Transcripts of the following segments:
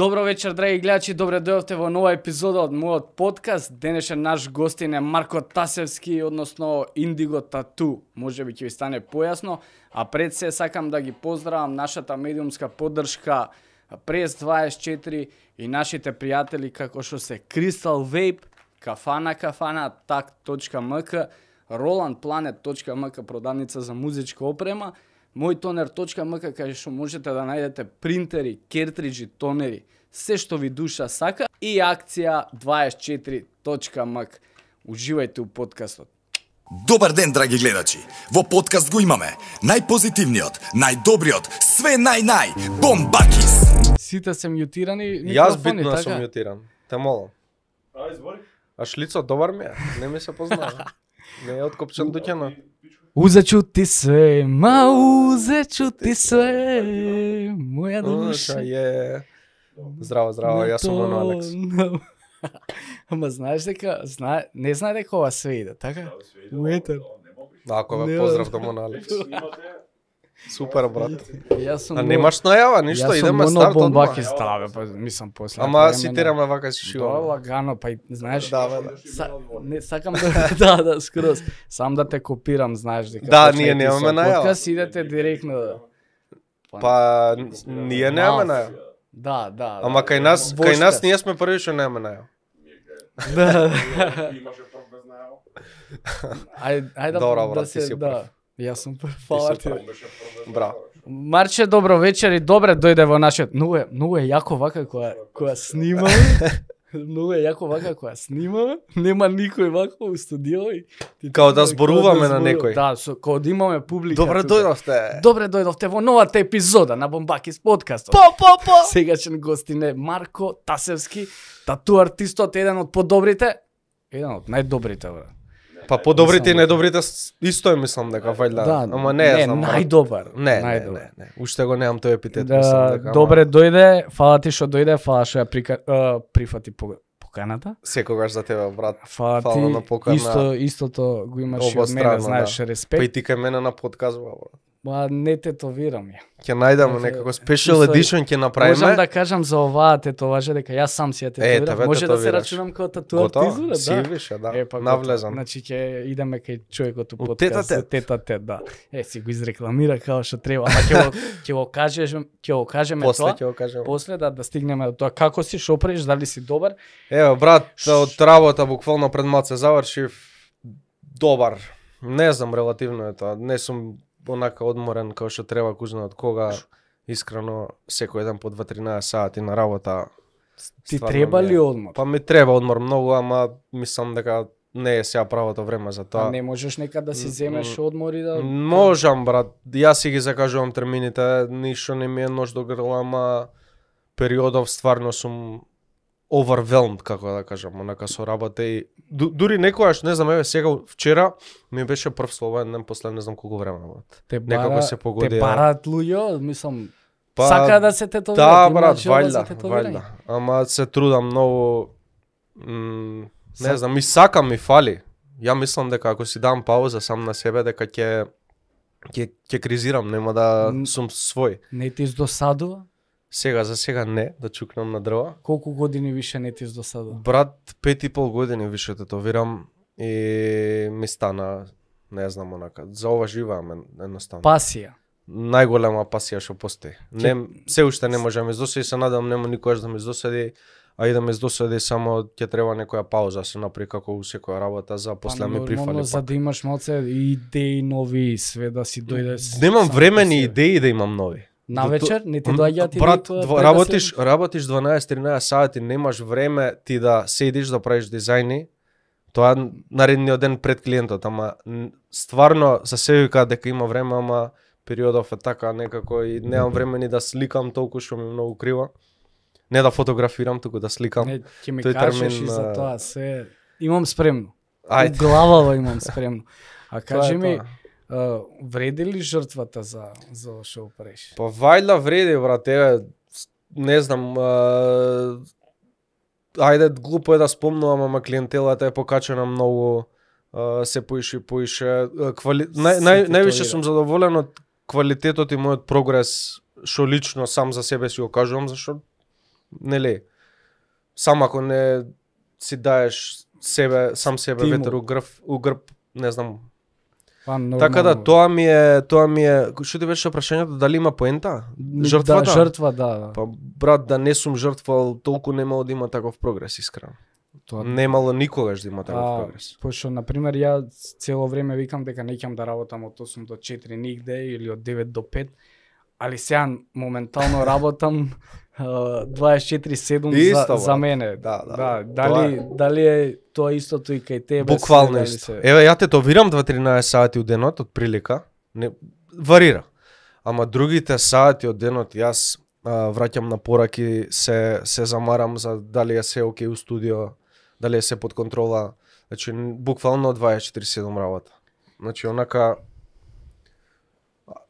Добро вечер, драги гледачи, добре дојдовте во нова епизода од мојот подкаст. Денешен наш гостин е Марко Тасевски, односно Индиго Тату. Може би ќе ви стане појасно, а пред се сакам да ги поздравам нашата медиумска поддршка Прес 24 и нашите пријатели како што се Crystal Vape, Кафана Кафана, так.мк, Roland Planet.мк продавница за музичка опрема, мојтонер.mk каде што можете да најдете принтери, кертриджи, тонери, се што ви душа сака и акција 24.mk. Уживајте у подкастот. Добар ден, драги гледачи! Во подкаст го имаме најпозитивниот, најдобриот, све нај-нај, Бомбакис! Сите се мјутирани Јас битно така? сум мјутиран. Те молам. Ај, збори. А шлицо добар ми е, не ми се познава. Не е откопчен дуќано. Uzet ću ti sve, ma uzet ću ti sve, moja ono duša je... Zdravo, zdravo, ja sam Ron Alex. Ma znaš neka, zna, ne zna neka vas sve ide, tako? U Uvjetar. Ako vam pozdrav do Mona Alex. Супер, брат. Јас сум А немаш најава, ништо, идеме старт одма. бомбаки ставе, па мислам после. Ама си тираме вака си Да, шиваме. лагано, па и знаеш. Да, бе, да. Са, не сакам да да да скроз. Сам да те копирам, знаеш дека. Да, ние немаме најава. Подкаст идете директно. да- Па, ние немаме Мал. најава. Да, да. Ама да. кај нас, кај нас ние сме први што немаме најава. Да. Имаше прв без најава. Ајде, ајде да, да се си да. Јас сум. Фала ти. Браво. Марче, добро вечер и добре дојде во нашиот. Многу е, многу е јако вака која која снимаме. Многу е јако вака која снимаме. Нема никој вака у студио и ти Као да зборуваме на збору- некој. Да, со као да имаме публика. Добре тука. дојдовте. Добре дојдовте во новата епизода на Бомбакис подкастот. По, по, по. Сегачен гостин е Марко Тасевски, тату артистот, еден од подобрите, еден од најдобрите, бре. Па подобрите и Мислам дека- с- исто е мислам дека вајда. Ама не, не знам. најдобар. Не, не, најдобар. не, не. Уште го немам тој епитет, мислам Да, дека. ама добре дојде, фала ти што дојде, фала што ја прика, а, прифати по, поканата. Секогаш за тебе, брат. Фала, Фала на ти, покана. исто, истото го имаш и од мене, знаеш, да. Па и респект. ти кај мене на подкаст, бра, брат. Ба, не тетовирам ја. Ќе Може, некако special edition ќе направиме. Можам да кажам за оваа тетоважа дека јас сам си ја тебе тетовирам. Може да се рачунам како тату Готово? артизура, Си да. више, да. Е, па, Навлезан. готово. Значи ќе идеме кај човекот у подкаст. тет-а-тет. Тета-тет, да. Е, си го изрекламира како што треба, ама ќе го ќе го кажеш, ќе го кажеме После тоа. ќе го кажам. После да да стигнеме до тоа како си, шо правиш, дали си добар? Ево, брат, од работа буквално пред малце завршив добар. Не знам, релативно е тоа. Не сум онака одморен како што треба кузна од кога. Искрено, секој ден по 2-13 сати на работа. Ти стварно треба ли одмор? Па ми треба одмор многу, ама мислам дека не е сега правото време за тоа. не можеш нека да си земеш одмор и да Можам, брат. Јас си ги закажувам термините, ништо не ми е нож до грла, ама периодов стварно сум overwhelmed, како да кажам, онака со работа и ду, дури некојаш, не знам, еве сега вчера ми беше прв слободен ден после не знам колку време, брат. те некако бара, се погоди, Те да. бараат луѓе, мислам, Па, сака да се тетовираат. Да, брат, желба за вајда. Ама се трудам многу м, не знам, ми сакам ми фали. Ја мислам дека ако си дам пауза сам на себе дека ќе ќе ќе кризирам, нема да сум свој. Не ти издосадува? Сега за сега не, да чукнам на дрва. Колку години више не ти издосадува? Брат, пет и пол години више тетовирам и ми стана, не знам онака, за ова живеам едноставно. Пасија. Најголема пасија што постои. Не, се уште не може да издосади, се надам нема никогаш да ми издосади, а и да ми издосади само ќе треба некоја пауза се направи како у секоја работа за после да ми прифали. за да имаш малце идеи нови све да си дојде. Немам време ни идеи да имам нови. На вечер не ти М, доаѓаат Брат, дво- работиш, работиш 12-13 сати, немаш време ти да седиш да правиш дизајни. Тоа наредниот ден пред клиентот, ама стварно за себе кажа дека има време, ама периодов е така некако и немам време ни да сликам толку што ми многу криво. Не да фотографирам, туку да сликам. Не, ќе ми Тој кажеш термин, и за тоа се имам спремно. Ајде. Главава имам спремно. А кажи ми, тоа. Вреди ли жртвата за за што го правиш? Па вајда вреди, брат, еве, не знам, ајде, глупо е да спомнувам, ама клиентелата е покачена многу, се поише и поише. Квали... Нај, нај, највише сум задоволен од квалитетот и мојот прогрес, што лично сам за себе си го кажувам, зашто нели сам ако не си даеш себе сам себе ветер у грб, у грб, не знам. Па, нормално. Така да тоа ми е, тоа ми е, што ти беше прашањето дали има поента? Жртвата? Да, жртва, да. да. Па брат, да не сум жртвал, толку немало да има таков прогрес, искрено. Тоа Немало никогаш да има таков прогрес. Пошто, например, ја цело време викам дека не ќе да работам од 8 до 4 нигде или од 9 до 5, али сега моментално работам 24/7 Исто, за, за мене. Да, да. да дали, дали е тоа истото и кај тебе? Буквално исто. се- Еве ја тетовирам 2-13 сати у денот од прилика. Не варира. Ама другите сати од денот јас а, враќам на пораки, се се замарам за дали е се окей у студио, дали е се под контрола. Значи буквално 24/7 работа. Значи онака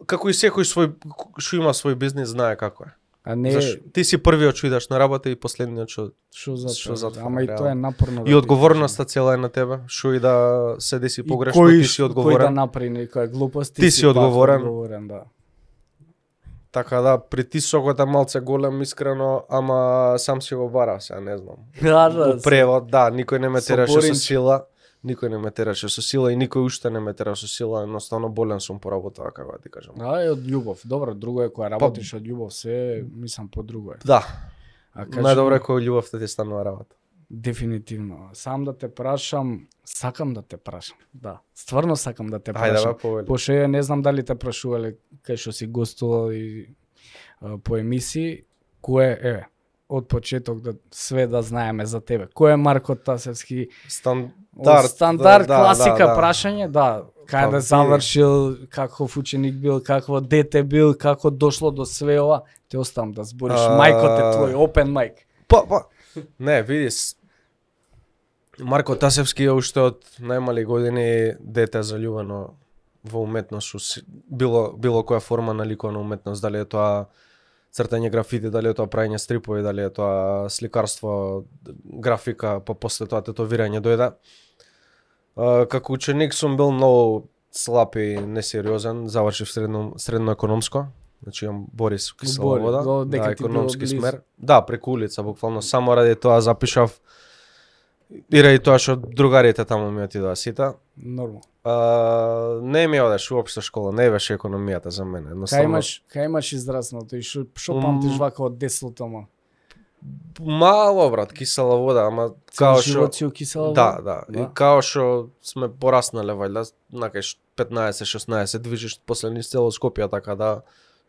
како и секој свој што има свој бизнис знае како е. А не, Заш, ти си првиот што идеш на работа и последниот што што за што затвора, Ама и тоа е напорно. да и ти одговорноста цела е на тебе. Што и да се деси погрешно, кој ти си Кој да одговорен. направи некоја глупост, Ти си пак одговорен. одговорен, да. Така да, притисокот е малце голем искрено, ама сам си го бара, сега не знам. Да, да. Во превод, да, никој не ме тераше со сила. Никој не ме тераше со сила и никој уште не ме тера со сила, едноставно болен сум по работа, како да ти кажам. Да, е од љубов. Добро, друго е кога работиш од љубов, се мислам по друго е. Да, А кажи најдобро е кој љубовта ти станува работа. Дефинитивно. Сам да те прашам, сакам да те прашам. Да. Стварно сакам да те Ајде, прашам. повели. Пошто ја не знам дали те прашувале кај што си гостувал и по емисии, кој е, еве, од почеток до све да знаеме за тебе. Кој е Марко Тасевски? Стандард, стандард, да, класика да, да. прашање, да. Кај Па, да завршил, каков ученик бил, какво дете бил, како дошло до све ова, те оставам да збориш. А- Мајкот е твој, open mic. Па, па. Не, види, Марко Тасевски е уште од најмали години дете заљубено во уметност, било, било која форма на ликовна уметност, дали е тоа цртање графити, дали е тоа правење стрипови, дали е тоа сликарство, графика, па после тоа тетовирање дојде. Како ученик сум бил многу слаб и несериозен, завршив средно, средно економско, значи имам Борис Кисела Бори, да, било економски смер. Да, преку улица, буквално само ради тоа запишав и ради тоа што другарите таму ми отидоа сите. Нормално. А, не ми одеш уопште школа, не беше економијата за мене. Кај Едноставно, имаш, кај имаш израсното и што што памтиш вака од деслото ма? мало брат, кисела вода, ама као што у кисела Да, вода? да. Да. И као што сме пораснале вајда, накај 15-16 движиш после низ цело Скопје, така да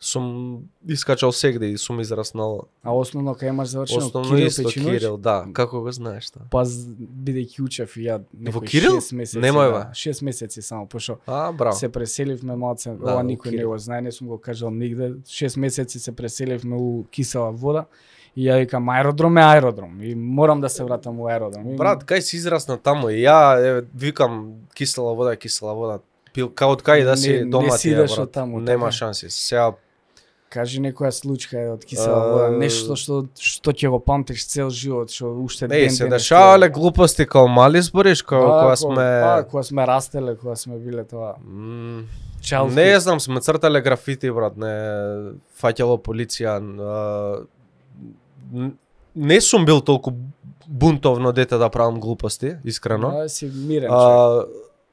сум искачал сегде и сум израснал А основно кај имаш завршено основно Кирил исто Печиновиќ? Кирил, да. Како го знаеш тоа? Па бидејќи учев и ја некои Кирил? 6 месеци. Немој, да, бе. 6 месеци само, пошто А, браво. се преселивме малце, Да, ова никој не го знае, не сум го кажал нигде. 6 месеци се преселивме у кисела вода и ја викам аеродром е аеродром и морам да се вратам у аеродром. Брат, кај си израсна таму и ја еве, викам кисела вода, кисела вода. Пил као од кај да си Не- не дома си ти е, идеш брат. таму, Нема така? шанси. Сега кажи некоја случка од кисела вода, нешто што што ќе го памтиш цел живот, што уште не ден се дешавале е- глупости као мали збориш, као Да, кога ко- сме Па, кога сме растеле, кога сме биле тоа. М, Childhood. Не знам, сме цртале графити, брат, не фаќало полиција. н- Не сум бил толку бунтовно дете да правам глупости, искрено. Да, си мирен човек.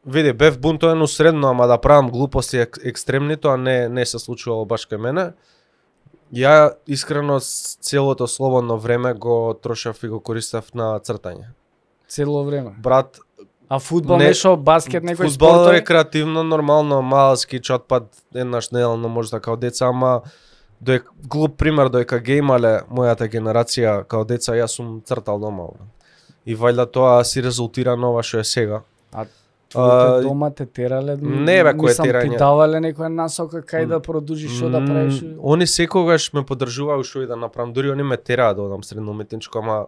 Види, бев бунтовен усредно, ама да правам глупости ек, екстремни, тоа не, не се случувало баш кај мене. Ја искрено целото слободно време го трошев и го користев на цртање. Цело време. Брат, А фудбал Не- нешто, баскет, некој Фудбал спортови? рекреативно, нормално, малски чатпат еднаш неделно можда као деца, ама дој глуп пример доека ге имале мојата генерација као деца, јас сум цртал дома. И вајда тоа си резултира на ова што е сега. А, твоите дома те терале? не, бе, кој терање? Ти давале некоја насока кај да продолжиш, што да правиш? Они секогаш ме поддржуваа што и да направам, дури они ме тераат да одам средно уметничко, ама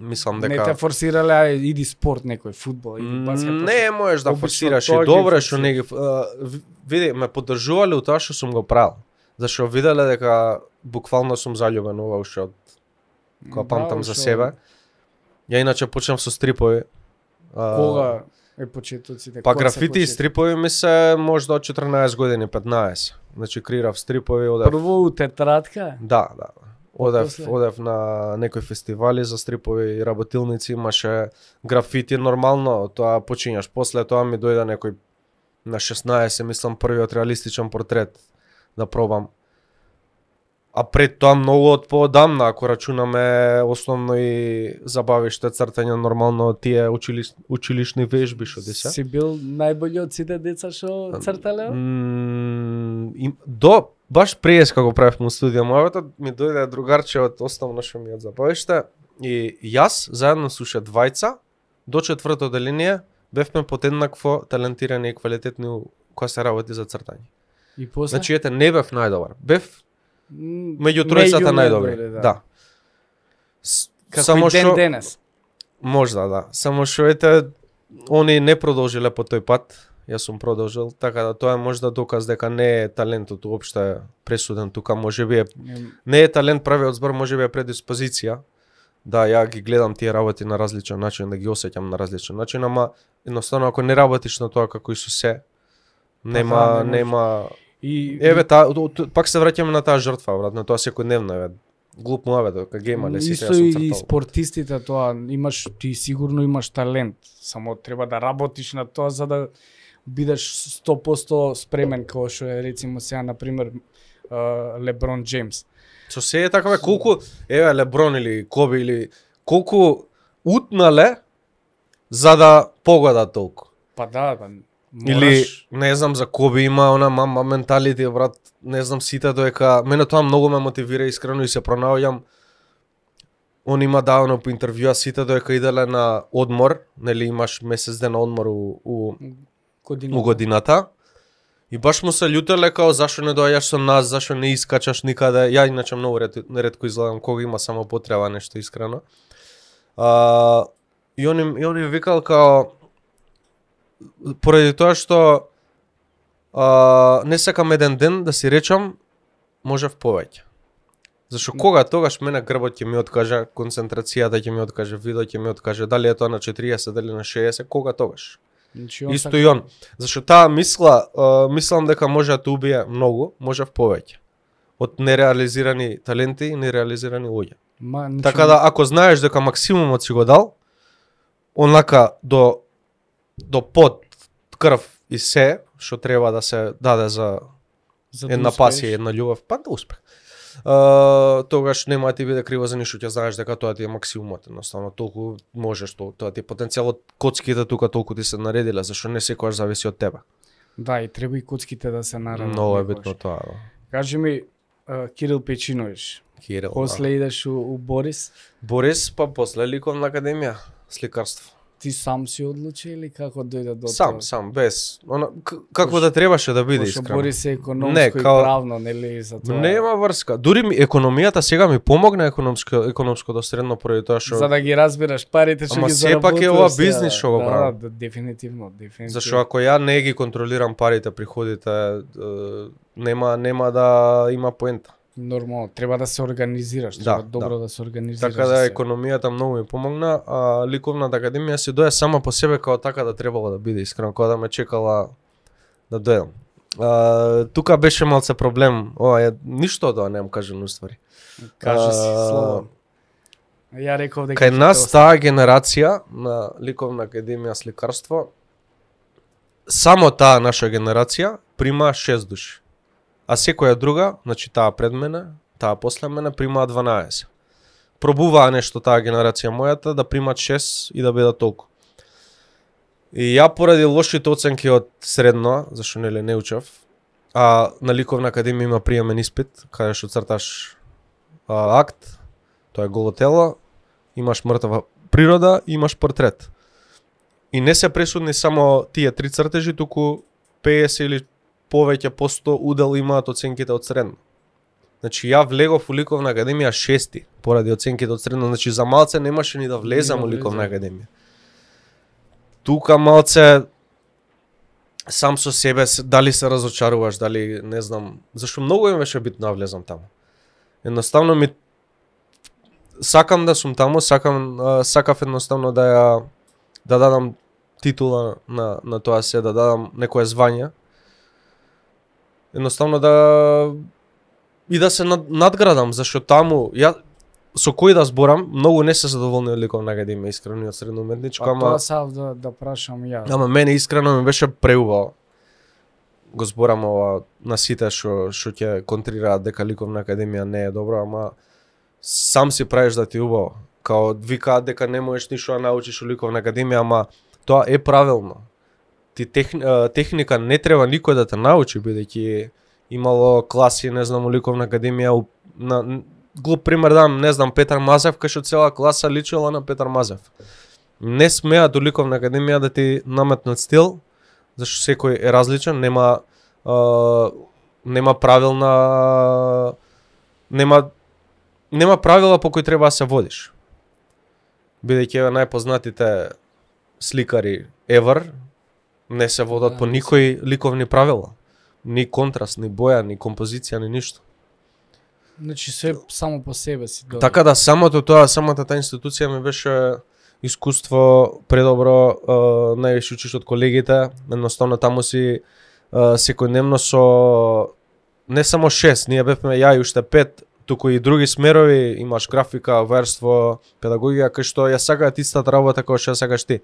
мислам Не дека те форсирале, а иди спорт некој, фудбал, иди баскет. Не можеш да форсираш и добро што не ги види ме поддржувале у тоа што сум го правил. Зашто виделе дека буквално сум заљубен ова уште од кога памтам за себе. Ја иначе почнав со стрипови. Кога е почетоците? Па графити и стрипови ми се можда од 14 години, 15. Значи креирав стрипови, одев Прво у тетрадка? Да, да. Одев, одев на некои фестивали за стрипови работилници, имаше графити нормално, тоа почињаш. После тоа ми дојде некој на 16, мислам првиот реалистичен портрет да пробам. А пред тоа многу од поодамна, ако рачунаме основно и забавиште цртање нормално тие училиш, училишни вежби што се. Си бил најбољи од сите деца што цртале? До баш преес како правевме студија мојата, ми дојде другарче од основно што ми од забавиште и јас заедно со уште двајца до четврто деление бевме под еднакво талентирани и квалитетни која се работи за цртање. И после? Значи ете не бев најдобар. Бев меѓу тројцата најдобри. Да. С- Како Само ден што денес. Можда, да. Само што ете, они не продолжиле по тој пат, јас сум продолжил, така да тоа е можда доказ дека не е талентот уопште пресуден тука, може би е, не е талент правиот збор, може би е предиспозиција, да ја ги гледам тие работи на различен начин, да ги осеќам на различен начин, ама едноставно ако не работиш на тоа како и со се, нема, да, не може. нема, И еве таа, пак се враќаме на таа жртва, брат, на тоа секојдневно, еве, глуп му еве, дека геймале сите Исто ја сум и спортистите тоа, имаш ти сигурно имаш талент, само треба да работиш на тоа за да бидеш 100% спремен како што е рецимо сега на пример Леброн Джеймс. Со се е така бе, колку, еве Леброн или Коби или колку утнале за да погода толку. Па да, да Или мораш, не знам за Коби има она мама менталити брат, не знам сите доека мене тоа многу ме мотивира искрено и се пронаоѓам. Он има давно по интервјуа сите доека иделе на одмор, нели имаш месец ден одмор у, у година. у годината. И баш му се љутеле као зашо не доаѓаш со нас, зашо не искачаш никаде. Ја иначе многу ред, нередко изгледам кога има само потреба нешто искрено. А, и он им, и он им викал као поради тоа што а, не сакам еден ден да си речам можев повеќе. Зашо кога тогаш мене грбот ќе ми откаже, концентрацијата ќе ми откаже, видо ќе ми откаже, дали е тоа на 40, дали на 60, кога тогаш. Значи, Исто сака- и он. Зашто таа мисла, а, мислам дека може да те убие многу, може повеќе. Од нереализирани таленти и нереализирани луѓе. Ма, значи, Така да ако знаеш дека максимумот си го дал, онака до до под крв и се што треба да се даде за за да една успееш. пасија, една љубов, па да успех. Uh, тогаш нема да ти биде криво за ништо, ќе знаеш дека тоа ти е максимумот, едноставно толку можеш тоа, тоа ти е потенцијалот, коцките тука толку ти се наредиле, зашто не секогаш зависи од тебе. Да, и треба и коцките да се наредат. Многу е битно тоа. Да. Кажи ми, а, Кирил Печинович, Кирил. после идеш у, у Борис, да. Борис, па после ликовна академија, сликарство. Ти сам си одлучи или како дојде до Сам, тоа? сам, без, она, к- какво да требаше да биде искрено. Борис е економско Не, и као- правно, нели, за тоа. Нема врска. Дури ми економијата сега ми помогна економско економското средно поради тоа што За да ги разбираш парите што Ама ги сепак е заработуваш ова сега. бизнис што го да, правам. Да, дефинитивно, дефинитивно. Зашто ако ја не ги контролирам парите, приходите, нема нема да има поента. Нормално, треба да се организираш, Да, треба добро да. да, се организираш. Така да се. економијата многу ми помогна, а ликовната академија се доја сама по себе како така да требало да биде искрено, кога да ме чекала да дојдам. А, тука беше малце проблем, ова е ништо тоа немам кажано уствари. Кажи си, слободно. Ја реков дека Кај нас таа генерација на ликовна академија сликарство само таа наша генерација прима 6 души. А секоја друга, значи таа пред мене, таа после мене примаа 12. Пробуваа нешто таа генерација мојата да примат 6 и да бидат толку. И ја поради лошите оценки од средно, зашто нели не учев, а на ликовна академија има приемен испит, каде што црташ а, акт, тоа е голо тело, имаш мртва природа и имаш портрет. И не се пресудни само тие три цртежи, туку 50 или повеќе посто удел имаат оценките од средно. Значи ја влегов у ликовна академија шести поради оценките од средно, значи за малце немаше ни да влезам да у ликовна влезам. академија. Тука малце сам со себе се- дали се разочаруваш, дали не знам, зашто многу ми беше битно да влезам таму. Едноставно ми сакам да сум таму, сакам сакав едноставно да ја да дадам титула на на тоа се, да дадам некое звање. Едноставно да и да се над, надградам, зашто таму ја со кој да зборам, многу не се задоволни од ликовна академија искрено и од средно уметничко, Па ама тоа сав да, да прашам ја. ама мене искрено ми беше преубаво. Го зборам ова на сите што што ќе контрираат дека ликовна академија не е добра, ама сам си правиш да ти убаво. Као викаат дека не можеш ништо да научиш у ликовна академија, ама тоа е правилно. Ти тех, техника не треба никој да те научи бидејќи имало класи, не знам, у ликовна академија на глуп пример дам, не знам, Петар Мазев, кај што цела класа личела на Петар Мазев. Не смеа до ликовна академија да ти наметнат стил, зашто секој е различен, нема а, нема правилна нема нема правила по кои треба да се водиш. Бидејќи е најпознатите сликари ever не се водат Да, по се- никои ликовни правила. Ни контраст, ни боја, ни композиција, ни ништо. Значи све само по себе си добро. Така да самото тоа, самата таа институција ми беше искуство предобро, е, највише учиш од колегите, едноставно таму си е, секојдневно со не само шест, ние бевме ја и уште пет, туку и други смерови, имаш графика, верство, педагогија, кај што ја сакаат истата работа како што ја сакаш ти.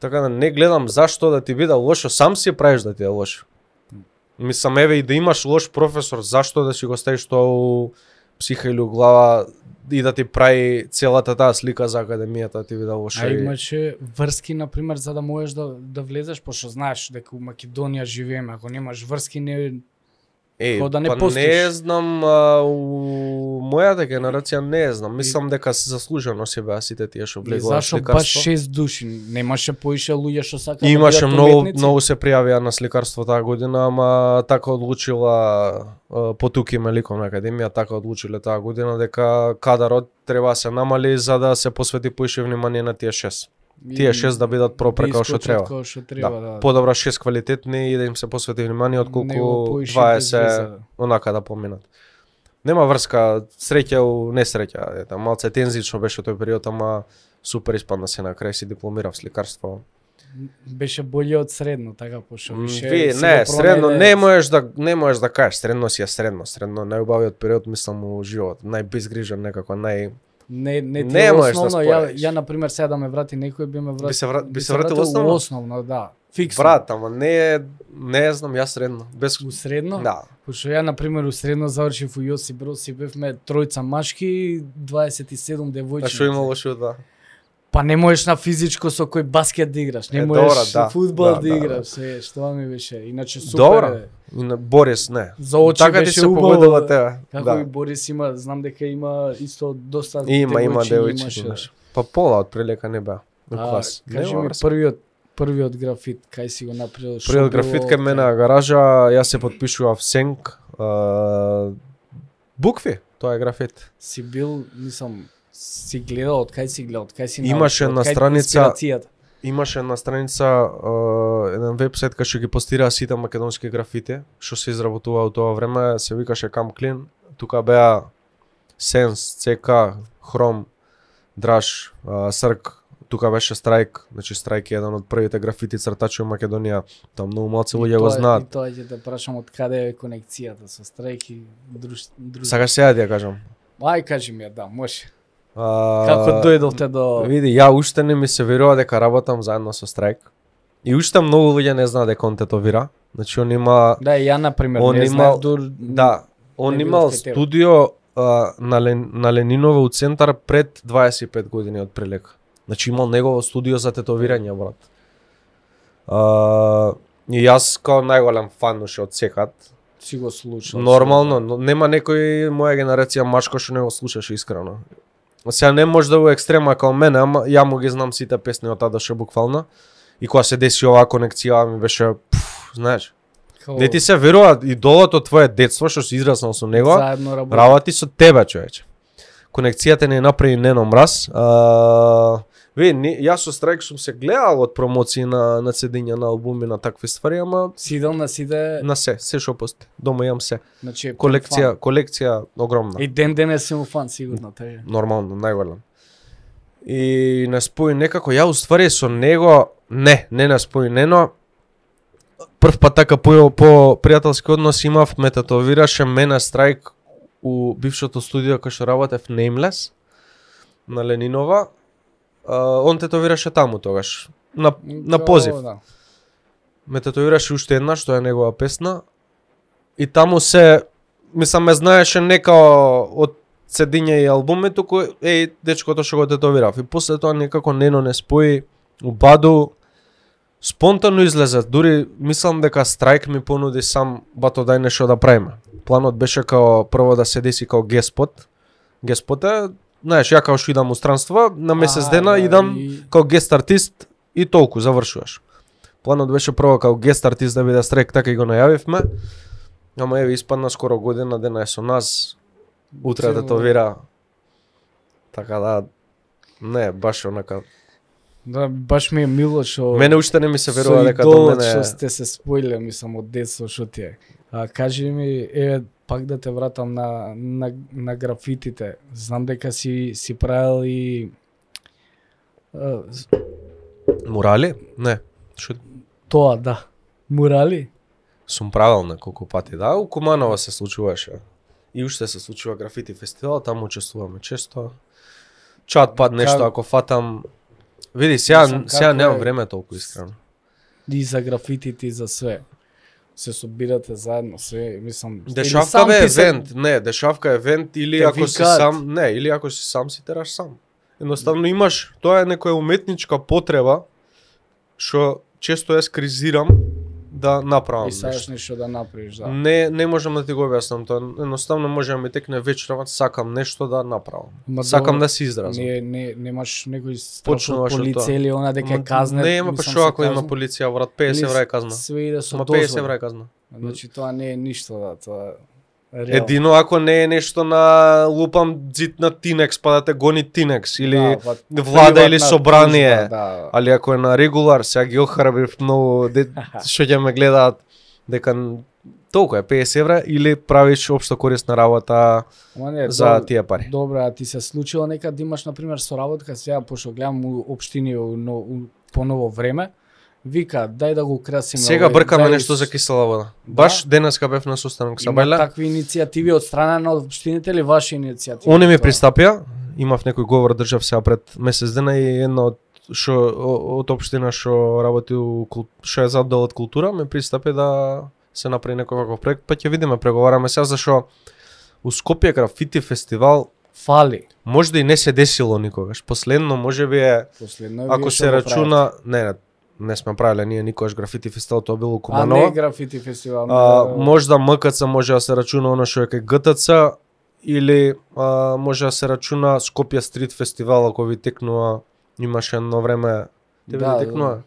Така да не гледам зашто да ти биде лошо, сам си правиш да ти е лошо. Мислам, еве и да имаш лош професор, зашто да си го ставиш тоа у психа или у глава и да ти прави целата таа слика за академијата, ти биде лошо. А имаше врски, на пример, за да можеш да, да влезеш, пошто знаеш дека у Македонија живееме, ако немаш врски, не... Е, Као да не па постоиш. не знам, а, у мојата генерација не знам. Мислам дека се заслужено се беа сите тие што влегоа зашо баш шест души? Немаше поише луѓе што сакаат да Имаше многу многу се пријавија на сликарство таа година, ама така одлучила а, потуки ме ликовна академија, така одлучиле таа година дека кадарот треба се намали за да се посвети поише внимание на тие шест. Тие шест да бидат пропре да како што треба. Што треба, да. Да, подобро шест квалитетни и да им се посвети внимание отколку поише без 20 веза. онака да поминат. Нема врска, среќа у несреќа, ета малце тензично беше тој период, ама супер испадна се на крај си дипломирав сликарство. Беше болje од средно, така пошто М, више Ви, не, средно не можеш да не можеш да кажеш, средно си е средно, средно најубавиот период мислам у живот, најбезгрижен некако, нај Не, не, ти Не е да основно, ја, спориш. ја на пример сега да ме врати некој би ме врати. Би се вра- би се вратил основно? у основно, да. Фиксно. брат, ама не е не знам, јас средно, без У средно? Да. Пошто ја на пример у средно завршив у Јосип Броз и бевме тројца машки, 27 девојчиња. А што има лошо од тоа? Па не можеш на физичко со кој баскет да играш, не Е, можеш добра, со да. фудбал Да, да, да, да. играш, е, што ми беше. Иначе супер. Добра. е. И на Борис не. За очи така ти беше се убаво, тебе. Како и Да. Борис има, знам дека има исто доста Има, има девојчиња. имаше. имаш. Па пола од прилика не беа. Клас. Кажи ми првиот првиот графит, кај си го направил? Првиот графит кај мене на гаража, јас се подпишував Сенк. а, Букви, тоа е графит. Си бил, мислам, си гледал, од кај си гледал, од кај си Имаше научил, од на кај страница-? Имаше една страница а, еден вебсайт кај што ги постираа сите македонски графити, што се изработува во тоа време, се викаше Come Clean. Тука беа Sense, CK, Chrome, Драж, а, Срк, тука беше Страйк, значи Страйк е еден од првите графити цртачи во Македонија. Тоа многу малци луѓе го знаат. И тоа ќе те прашам од каде е конекцијата со Страйк и друж... друж... Сакаш сега да ја кажам. Ај, кажи ми ја, да, може. А, Како дојдовте до... Види, ја уште не ми се верува дека работам заедно со Страйк. И уште многу луѓе не знаат дека он тетовира. Значи он има Да, ја, например, Он не знаев дур... Да, он имал студио а, на, Лен, на Лениново у центар пред 25 години од прилика. Значи имал негово студио за тетовирање, брат. А, и јас као најголем фан уште од секад. Си го слушал. Нормално, но нема некој моја генерација машко што не го слушаше искрено. Сега не може да го екстрема као мене, ама ја му ги знам сите песни од Адаше буквално. И кога се деси оваа конекција ми беше, пф, знаеш, Као... не ти се верува идолот од твое детство што си израснал со него, работи со тебе, човече. Конекцијата не направи Нено Мраз. А, ви, ни, јас со Страйк сум се гледал од промоции на, на цедиња на албуми, на такви ствари, ама Сидел на сите... на се, се што постои. Дома имам се. Значи, Колекција, фан. колекција огромна. И ден денес си му фан, сигурно, така. Нормално, најголем. И не спои некако, ја уствари со него, не, не не спои Нено, прв пат така по, по пријателски однос имав, ме татовираше мене Страйк у бившото студио кај што работев Nameless на Ленинова. Он тетовираше таму тогаш. На, на позив. Тоа, Да. ме тетовираше уште една што е негова песна и таму се мислам ме знаеше не као од седиње и албуми, туку еј дечкото што го тетовирав. И после тоа некако Нено не спои у Баду спонтано излезе. Дури мислам дека Страйк ми понуди сам бато дај нешто да правиме. Планот беше као прво да се деси као геспот. Геспот е, знаеш, ја као што идам у странство, на месец А, дена да, идам и- као гест артист и толку завршуваш. Планот беше прво као гест артист да биде Страйк, така и го најавивме. Ама еве испадна скоро година дена е со нас. Утре да товира. Така да не, баш онака. Да, баш ми е мило што Мене уште не ми се верува дека до мене што сте се споиле, мислам, од детство што ти е. А, кажи ми, е, пак да те вратам на, на, на графитите. Знам дека си, си правил и а, с- мурали? Не. Шо тоа, да. Мурали? сум правил неколку пати, да, у Куманова се случуваше. И уште се случува графити фестивал, таму учествуваме често. Чат пад нешто ако фатам Види, сега, сега немам е- време толку искрено. И за графитите и за све. Се собирате заедно, све, мислам... Дешавка бе се- евент, не, дешавка евент или Те ако си викаат. сам, не, или ако си сам си тераш сам. Едноставно имаш, тоа е некоја уметничка потреба што често ја скризирам да направам И сакаш нешто. да направиш, да. Не, не можам да ти го објаснам тоа. Едноставно може да ми текне вечерот, сакам нешто да направам. Ма сакам да се изразам. Не, не, немаш некој Почнуваш од полиција или она дека е Ма, казнет. Не, има па што ако има казна. полиција, брат, 50 Или евра е казна. Све иде со Ма 50 дозвола. евра е казна. Значи тоа не е ништо, да, тоа реално. Едино ако не е нешто на лупам дзит на Тинекс, па да те гони Тинекс или Да, па, влада или собрание. дружба, Да. Али ако е на регулар, сега ги охрабрив многу што ќе ме гледаат дека толку е 50 евра или правиш општо корисна работа Ама не, за доб- тие пари. Добро, а ти се случило некад да имаш на пример соработка сега пошто гледам у општини у, но, у поново време, вика дај да го красиме. Сега овој, бркаме дај нешто за кисела вода. Баш денеска бев на состанок со Има Бајле. такви иницијативи од страна на општините или ваши иницијативи? Они ми пристапија, имав некој говор држав сега пред месец дена и една од што од општина што работи што е задел од култура ме пристапи да се направи некој ваков проект, па ќе видиме, преговараме сега зашо у Скопје графити фестивал Фали. Може и не се десило никогаш. Последно може би е Последно ако се рачуна, не, не, не сме правеле ние никогаш графити фестивал, тоа било правите. А не графити фестивал. А, ме- можда МКЦ може да се рачуна оно што е кај ГТЦ или а, може да се рачуна Скопје Стрит фестивал ако ви текнува имаше едно време тебе Да, ви текнува.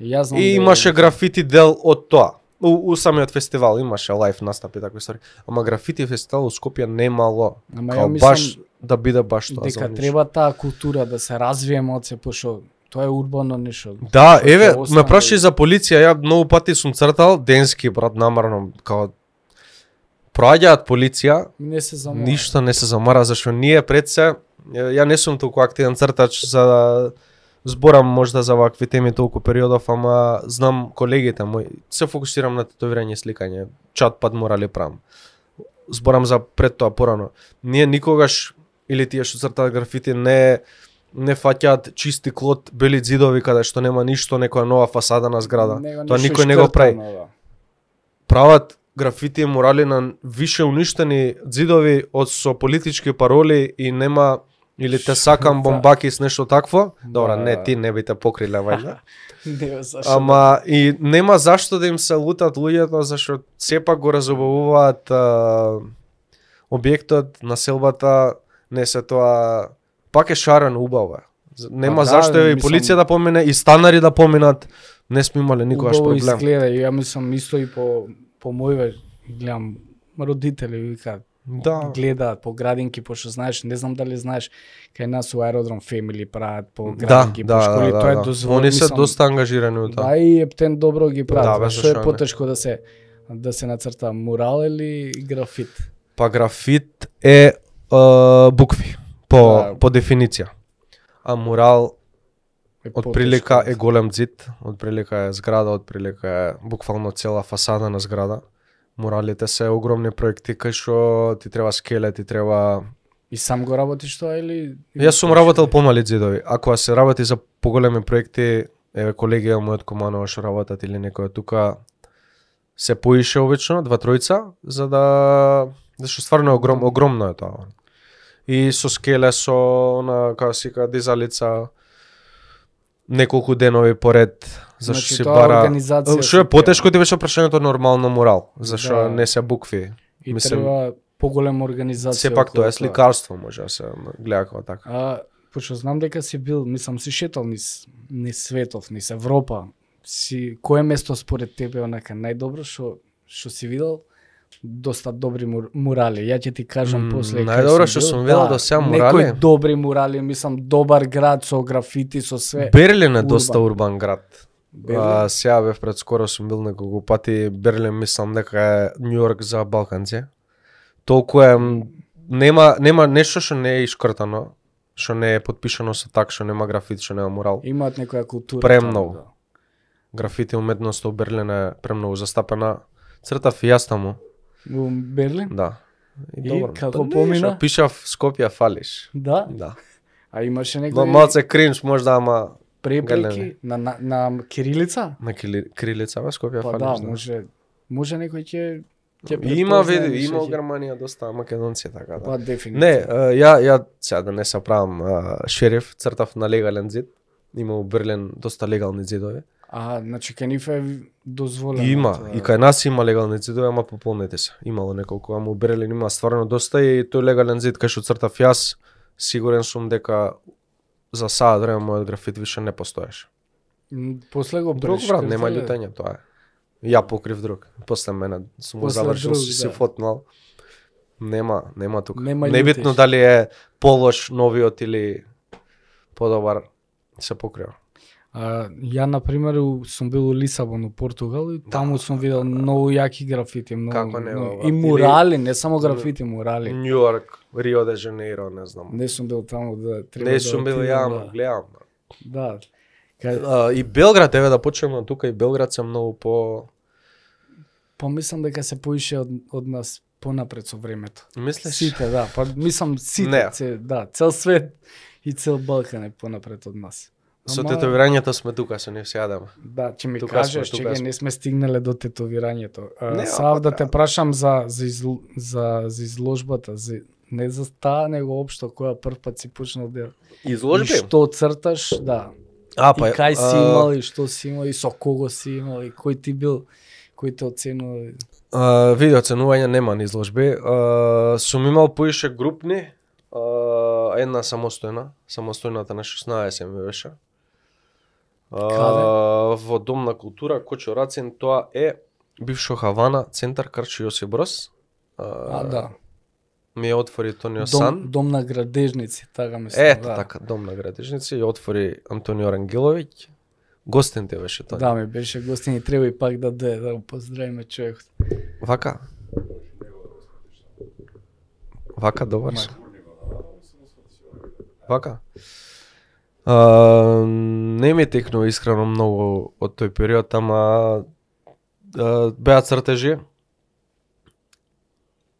Знам И дека- имаше графити дел од тоа. У, у самиот фестивал имаше лайф настапи такви ствари. Ама графити фестивал у Скопје немало. Ама Као ја мислам баш да биде баш тоа. дека треба таа култура да се развие малце пошто тоа е урбано нешто. Да, Што еве, ме праши за полиција, ја многу пати сум цртал, денски брат намарно, као проаѓаат полиција, Не се замора. ништо не се замара зашто ние пред се ја не сум толку активен цртач за да зборам можда за вакви теми толку периодов, ама знам колегите мои, се фокусирам на тетовирање и сликање, чат пат морали правам. Зборам за пред тоа порано. Ние никогаш или тие што цртаат графити не не фаќаат чисти клот бели ѕидови каде што нема ништо, некоја нова фасада на зграда. Него Тоа никој не го прави. да. Прават графити и мурали на више уништени ѕидови од со политички пароли и нема или те сакам бомбаки с нешто такво. Добра, Да, не да. ти не би те. Не, зашто Ама и нема зашто да им се лутат луѓето зашто сепак го разубавуваат а, објектот, населбата, не се тоа пак е шарено убаво Нема Па да, зашто и мислам- полиција да помине и станари да поминат. Не сме имале никогаш убаво проблем. изгледа и ја мислам исто и по по моје гледам родители викаат Да. гледаат по градинки, пошто знаеш, не знам дали знаеш, кај нас у аеродром Family прават по Да, градинки, да, по школи, да, тоа да. е дозволено. Они се доста ангажирани од тоа. Да, и ептен добро ги Да, прават. Да, што е потешко да се да се нацрта мурал или графит? Па графит е е, букви по Да. по дефиниција. А мурал Е од прилика е голем ѕид, од прилика е зграда, од прилика е буквално цела фасада на зграда. Муралите се огромни проекти кај што ти треба скеле, ти треба И сам го работиш тоа или Јас сум работел помали зидови. Ако се работи за поголеми проекти, еве колеги од мојот команова што работат или некој тука се поише обично, два тројца, за да зашто стварно е огром, огромно е тоа. И со скеле, со она како се ка дизалица неколку денови поред зашто Значи, си тоа бара Што е потешко ти беше прашањето нормално морал, зашто Да. не се букви. И мислам, треба поголема организација. Сепак тоа е сликарство, може да се гледа како така. А, пошто знам дека си бил, мислам, си шетал низ, низ светов, низ Европа. Си, кое место според тебе онака најдобро што што си видел? Доста добри мур, мурали. Ја ќе ти кажам М, после. најдобро што сум видел до сега мурали? Некои добри мурали, мислам, добар град со графити, со све. Берлин е доста урбан. урбан град. Берлин? А, сега бев пред скоро сум бил неколку пати. Берлин мислам дека е Њу Йорк за Балканци. Толку е нема нема нешто што не е ишкртано, што не е подпишано со так, што нема графит, што нема мурал. Имаат некоја култура. Премногу. таму, Графити уметноста у Берлин е премногу застапена. Цртав и јас таму, Да. У Берлин? да. И како Па, помина? Пишав Скопје фалиш. Да. Да. А имаше Но некои малце кринж можда, ама препреки на, на, на кирилица? на кили- крилица во Скопје Па фалиш. да, може може некој ќе ќе Има види, има ќе- Германија доста македонци така да. Па дефинитивно. Не, ја ја сега да не се правам шериф, цртав на легален зид. Има у Берлин доста легални зидови. А, значи кај нив е дозволено. Има, тоа. и кај нас има легални зидови, ама пополнете се. Имало неколку, ама у Берлин има стварно доста и тој легален зид кај што цртав јас, сигурен сум дека за саат време мојот графит више не постоеше. После го Друг брат, нема љутење, тоа е. Ја покрив друг. После мене сум го завршил, друг, си да. фотнал. Нема, нема тука. Нема Небитно дали е полош новиот или подобар се покрива. А, ја на пример сум бил у Лисабон, у Португал и таму сум видел многу јаки графити, многу, Како не, многу- и или- мурали, не само графити, мурали. Нью Йорк, Рио де Жанеиро, не знам. Не сум бил таму да треба Не да сум бил ја, да. гледам. Да. Кај, А, и Белград, еве да почнеме тука, и Белград се многу по... помислам дека се поише од, од нас понапред со времето. Мислиш? Сите, да, па мислам сите, Не. це, да, цел свет и цел Балкан е понапред од нас. Со Ама- тетовирањето сме тука, се не се јадеме. Да, ќе ми Тука кажеш, сме. не сме стигнале до тетовирањето. Не, Сав па да да. те прашам за за, изл... за за изложбата, за не за таа, него општо која прв пат си почнал да и што црташ, да. А, и кај си а, имал и што си имал и со кого си имал и кој ти бил кој те оценува. А, види оценување нема на изложби. А, сум имал поише групни, а, една самостојна, самостојната на 16 ми беше. А, во Дом на култура Кочо Рацин, тоа е бившо Хавана, центар Карчи Јосип Брос. А, да. Ми ја отвори Тонио Дом, Сан. дом на градежници, така мислам. Ето да. така, Дом на градежници, ја отвори Антонио Рангеловиќ. Гостин те беше тој. Да, ми беше гостин и треба и пак да дое, да го поздравиме човекот. Вака? Вака, добар. Вака? А, не ми текнува искрено многу од тој период, ама а, беа цртежи.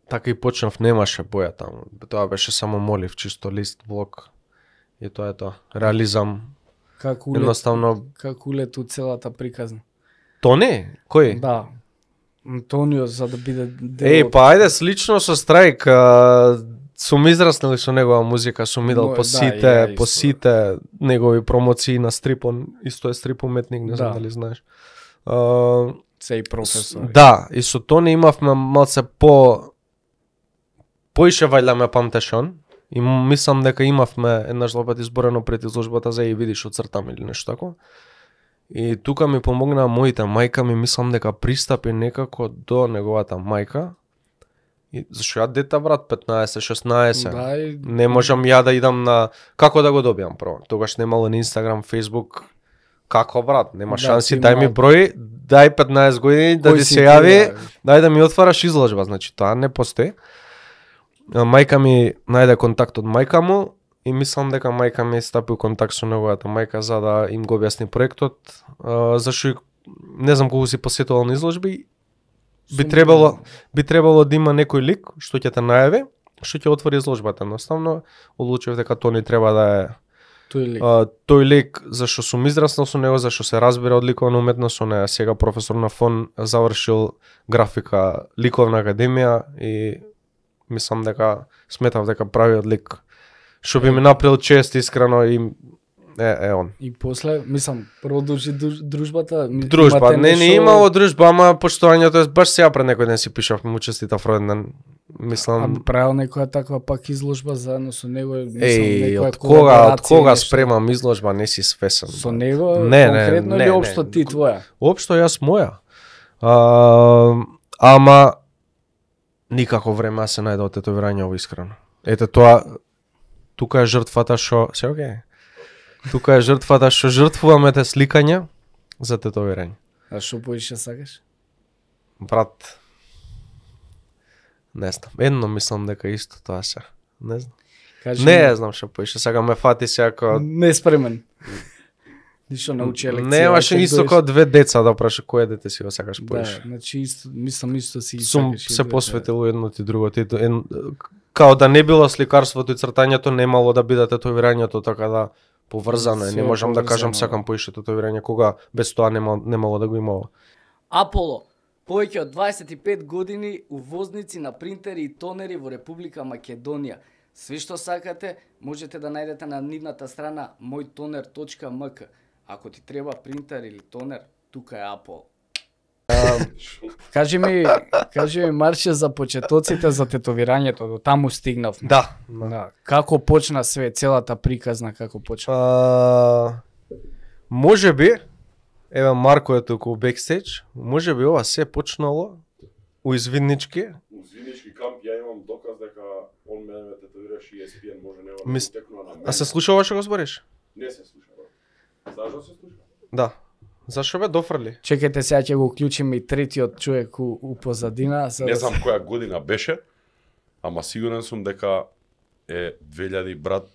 Така и почнав, немаше боја таму. Тоа беше само молив, чисто лист, блок. И тоа е тоа. Реализам. Како улет, Едноставно, како улет у целата приказна. то не, кој? Да. Антонио за да биде дел Еј, па ајде слично со Страйк, а, сум израснал со негова музика, сум идел Но, по да, сите, ја по сите негови промоции на стрипон, исто е стрип уметник, не знам Да. дали знаеш. Се и професор. да, и со Тони имавме малце по поише вајле ме памтеше он. И мислам дека имавме еднаш два пати зборено пред изложбата за и види што цртам или нешто тако. И тука ми помогна мојата мајка ми мислам дека пристапи некако до неговата мајка. И зашто ја дете брат 15 16. Да, и Не можам ја да идам на како да го добиам прво. Тогаш немало на Инстаграм, Фейсбук. Како брат, нема Да, шанси, дај ми број, дај 15 години да ти се јави, да. дај да ми отвараш изложба, значи тоа не постои. Мајка ми најде контакт од мајка му и мислам дека мајка ми стапи контакт со неговата мајка за да им го објасни проектот, и не знам колку си посетувал на изложби би требало би требало да има некој лик што ќе те најави, што ќе отвори изложбата. Едноставно одлучив дека тоа ни треба да е тој лик. а, тој лик зашто сум израснал со него, зашто се разбира од ликовна уметност, со неа сега професор на фон завршил графика ликовна академија и мислам дека сметав дека правиот лик што би ми направил чест искрено и е, е он. И после, мислам, продолжи друж- дружбата. Дружба, не, не нешто- имало дружба, ама поштованјето е баш сега пред некој ден си пишав му честитав роден ден. А Мислам, правил некоја таква пак изложба заедно со него, мислам, еј, некоја од кога, од кога нешто. спремам изложба, не си свесен. Со него Не, не, конкретно не, или не. општо ти твоја? Општо јас моја. А, ама никако време се најде од тетовирање ово искрено. Ете тоа тука е жртвата што се окей. Тука е жртвата што жртвуваме те сликање за тетовирање. А што поише сакаш? Брат, не знам. Едно мислам дека исто тоа се. Не знам. Кажи Не ми. ја знам што поише, сега ме фати се ако Не спремен. Ништо научи лекција. Немаше исто како две деца да праша кое дете си го сакаш Да, поише. значи исто, мислам исто си сум сакаш се посветил едно и друго. Ти, ен, као да не било сликарството и цртањето, немало да биде тетовирањето, така да поврзано е. Не можам да кажам да. сакам поише тетовирање, кога без тоа нема, немало да го имало. Аполо, повеќе од 25 години увозници на принтери и тонери во Република Македонија. Све што сакате, можете да најдете на нивната страна moјтонер.mk. Ако ти треба принтер или тонер, тука е Кажи ми, кажи ми Марче за почетоците за тетовирањето, до таму стигнав. Да. Да. Како почна све, целата приказна како почна? А, може би, еве Марко е туку бекстејдж, може би ова се почнало у извиднички. У Звинички камп ја имам доказ дека он мене ме тетовираше и ESPN може него да Мис- на мене. А се слуша ова што го збориш? Не се слуша, брат. Знаеш да се слуша? Да. Зашо бе дофрли? Чекајте сега ќе го уклучиме и третиот човек у, у позадина. за Не да знам која година беше, ама сигурен сум дека е 2000 брат.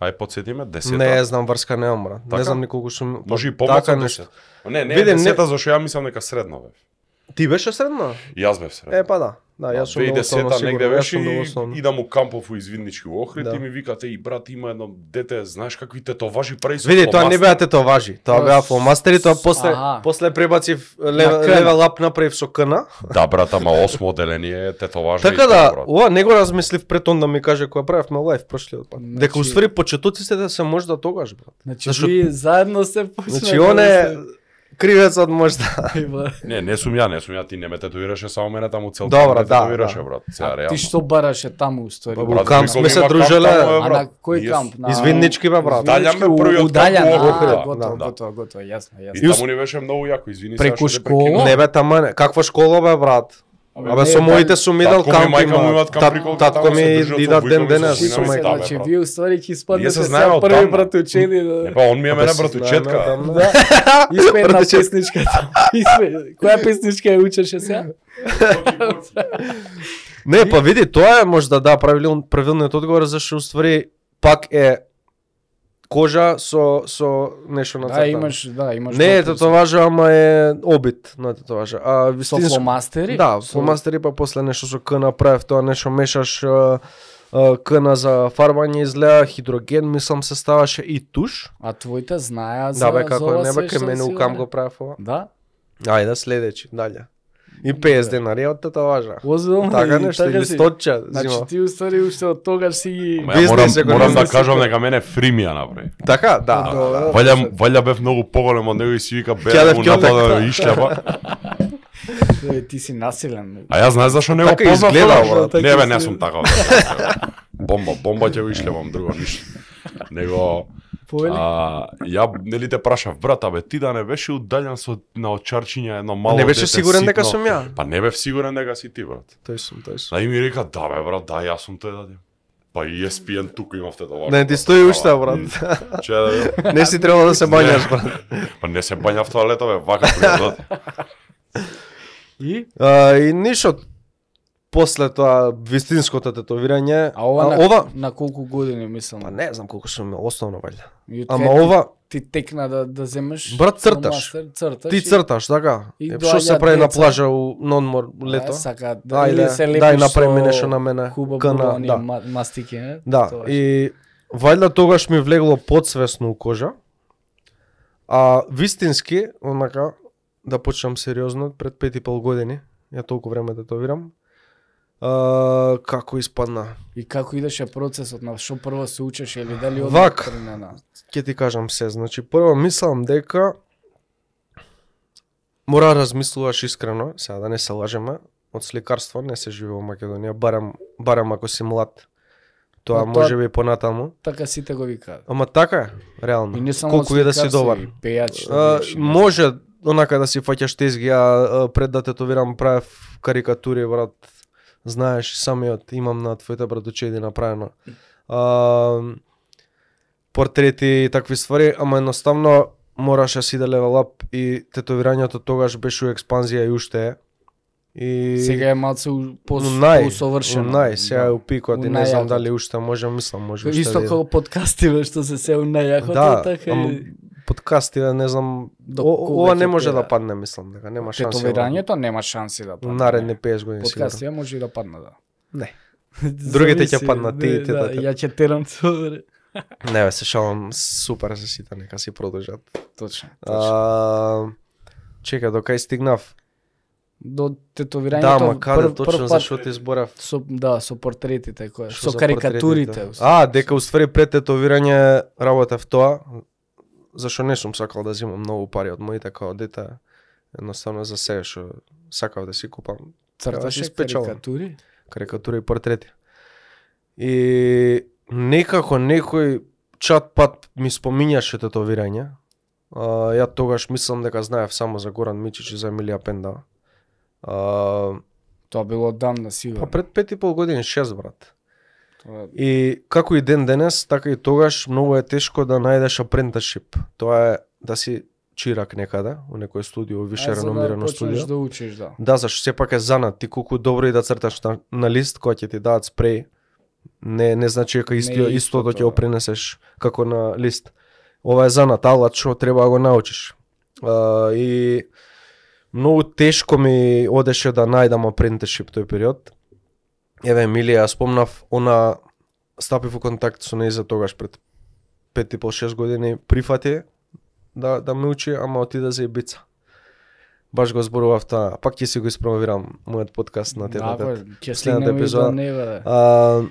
Ај подсетиме, 10 Не знам врска немам брат. Не Така? знам николку сум Може и помалку така од нешто. 10. Не, не, Види, Види, не- 10 зашто ја мислам дека средно бев. Ти беше средно? Јас бев средно. Е па да. Да, јас сум многу 2010 сигурно, негде јас беше и основно. идам у кампов у извиднички во Охрид Да. и ми викате и брат има едно дете, знаеш какви тетоважи прави со Види, тоа не фломастер?" беа тетоважи, тоа Тоа беа фломастери, тоа после Аха. после пребацив левел, кн. левел ап направив со кн. Да, брат, ама осмо одделение е тетоважа Така и да, ова не го размислив пред он да ми каже која правевме лайф прошлиот пат. Значи- Дека уствари почетоците да се можда тогаш, брат. Значи, вие заедно се почнете. Значи он е кривецот можда. Не, не сум ја, не сум ја, ти не ме тетовираше само мене таму цел Добро, да, да. брат. Сега Ти реално. што бараше таму устори? Па, Брат, камп сме се дружеле. таму, А брат. на кој камп? На... Извиднички бе, брат. Италијан ме Извиднички, првиот камп готово, да. готово, готово, јасно, И јасно. таму ни беше многу јако, извини се. Преку школа? Не бе тама, каква школа бе брат? Абе, со да, моите сум идел татко ми и камп мајка му има. имаат камп Тат- при колку Татко таму ми идат со ден денес со и мајка. Значи, вие уствари ќе испаднете се сега први братучени. да- Не, па он ми е мене братучетка. Да. Испе една Братучет- песничка. Испе. Која песничка ја учеше сега? Не, па види, тоа е можда да правилен правилниот одговор зашто уствари пак е кожа со со нешто на Да, имаш, да, имаш. Не е допис. тетоважа, ама е обид на тетоважа. А со вистинско фломастери? Да, Со- фломастери па после нешто со К направив тоа нешто мешаш кна за фарбање излеа, хидроген мислам се ставаше и туш. А твоите знаеа за Да бе како не бе кај мене си у кам ова? го правев ова. Да? Ајде следеќи, дале. И 50 денари од тетоважа. Озбилно? Така нешто или си. стотче Значи ти уствари уште од тогаш си ги... Морам, морам да кажам дека мене фримија направи. Така, да. Добро. да, да. Валја, валја бев многу поголем од него и си вика бе, да му ќе да- напада и шлепа. Е, Ти си насилен. А јас знаеш зашо не го Така познав изгледа, тогаш? брат, така Не бе, не изгледа. сум такав. бе. Бомба, бомба ќе го ишлепам, друго ништо. Него? А, ја нели те прашав, брат, абе ти да не беше удален со на очарчиња едно мало Не беше дете, сигурен дека ситно. сум ја. Па не бев сигурен дека си ти, брат. Тој сум, тој сум. А и ми река, да бе, брат, да, јас сум тој дадем. Па и ESPN тука имавте да Не ти стои уште, брат. Че да. Не си требало да се бањаш, брат. Па не се бањав в тоалета, бе, вака природот. И? А, и ништо после тоа вистинското тетовирање. А ова, на, ова на колку години мислам? па не знам колку сум имал, основно од Ама ова ти текна да да земеш Брат, црташ. фломастер, црташ Ти и- црташ, така? И Што се прави на деца. плажа у, на одмор лето? А, сака, да, Ајде, се лепиш дај ми нешто на мене. Хубаво, Кана, да, да. мастики, не? Да, Тоа и вајда тогаш ми влегло подсвесно у кожа. А вистински, онака, да почнам сериозно, пред пет и пол години, ја толку време татовирам, а, како испадна? И како идеше процесот на што прво се учеше или дали од Вак. тренена? Ќе ти кажам се, значи прво мислам дека мора да размислуваш искрено, сега да не се лажеме, од сликарство не се живее во Македонија, барем, барем ако си млад. Тоа тоа- може би понатаму. Така сите го викаат. Ама така е, реално. И не само Колку и да си добар. пејач, да А, не може онака да си фаќаш тезги, а а, пред да тетовирам правев карикатури, брат. Знаеш, самиот имам на твоите братучеди направено. А, портрети и такви ствари, ама едноставно мораше да си да левел ап и тетовирањето тогаш беше у експанзија и уште е. И Сега е малце у- по у нај, сега е у пикот У и не знам дали уште може, мислам, може уште. Исто да- како подкастиве што се се у најакото, Да, така ама и подкасти, не знам, До о, ова не може да падне, мислам, дека нема шанси. тетовирањето нема шанси да падне. наредни 50 години сигурно. Подкастија може и да падна, да. Не. Другите ќе паднат, ти и да. Ја ќе терам добре. Не, бе, се шалам, супер се сите, нека си продолжат. Точно. точно. Чека, до кај стигнав? До тетовирањето Да, ма каде прв- точно прв зашо ти зборав? со да, со портретите кои со карикатурите. А, дека уствари пред тетовирање работев тоа, зашо не сум сакал да земам многу пари од моите као дете. Едноставно за себе што сакав да си купам црташе карикатури. карикатури и портрети. И некако некој чат пат ми спомињаше тетовирање. А, ја тогаш мислам дека знаев само за Горан Мичич и за Емилија Пенда. А, Тоа било одамна сигурно. па пред пет и пол години, шест брат. И како и ден денес, така и тогаш многу е тешко да најдеш apprenticeship. Тоа е да си чирак некаде, у некој студио, више А, за реномирано да студио. да учиш, да. Да, зашто сепак е занат. Ти колку добро и да црташ на, на лист кој ќе ти дадат спреј, не не значи дека исто, истото ќе го да. пренесеш како на лист. Ова е занат, алат што треба да го научиш. А, и многу тешко ми одеше да најдам apprenticeship тој период. Еве Емилија, ја спомнав, она стапи во контакт со неја тогаш пред 5 и пол 6 години, прифати да да ме учи, ама отида за Ибица. Баш го зборував тоа, пак ќе си го испромовирам мојот подкаст на тета. Да, Следната епизода. него, да. А,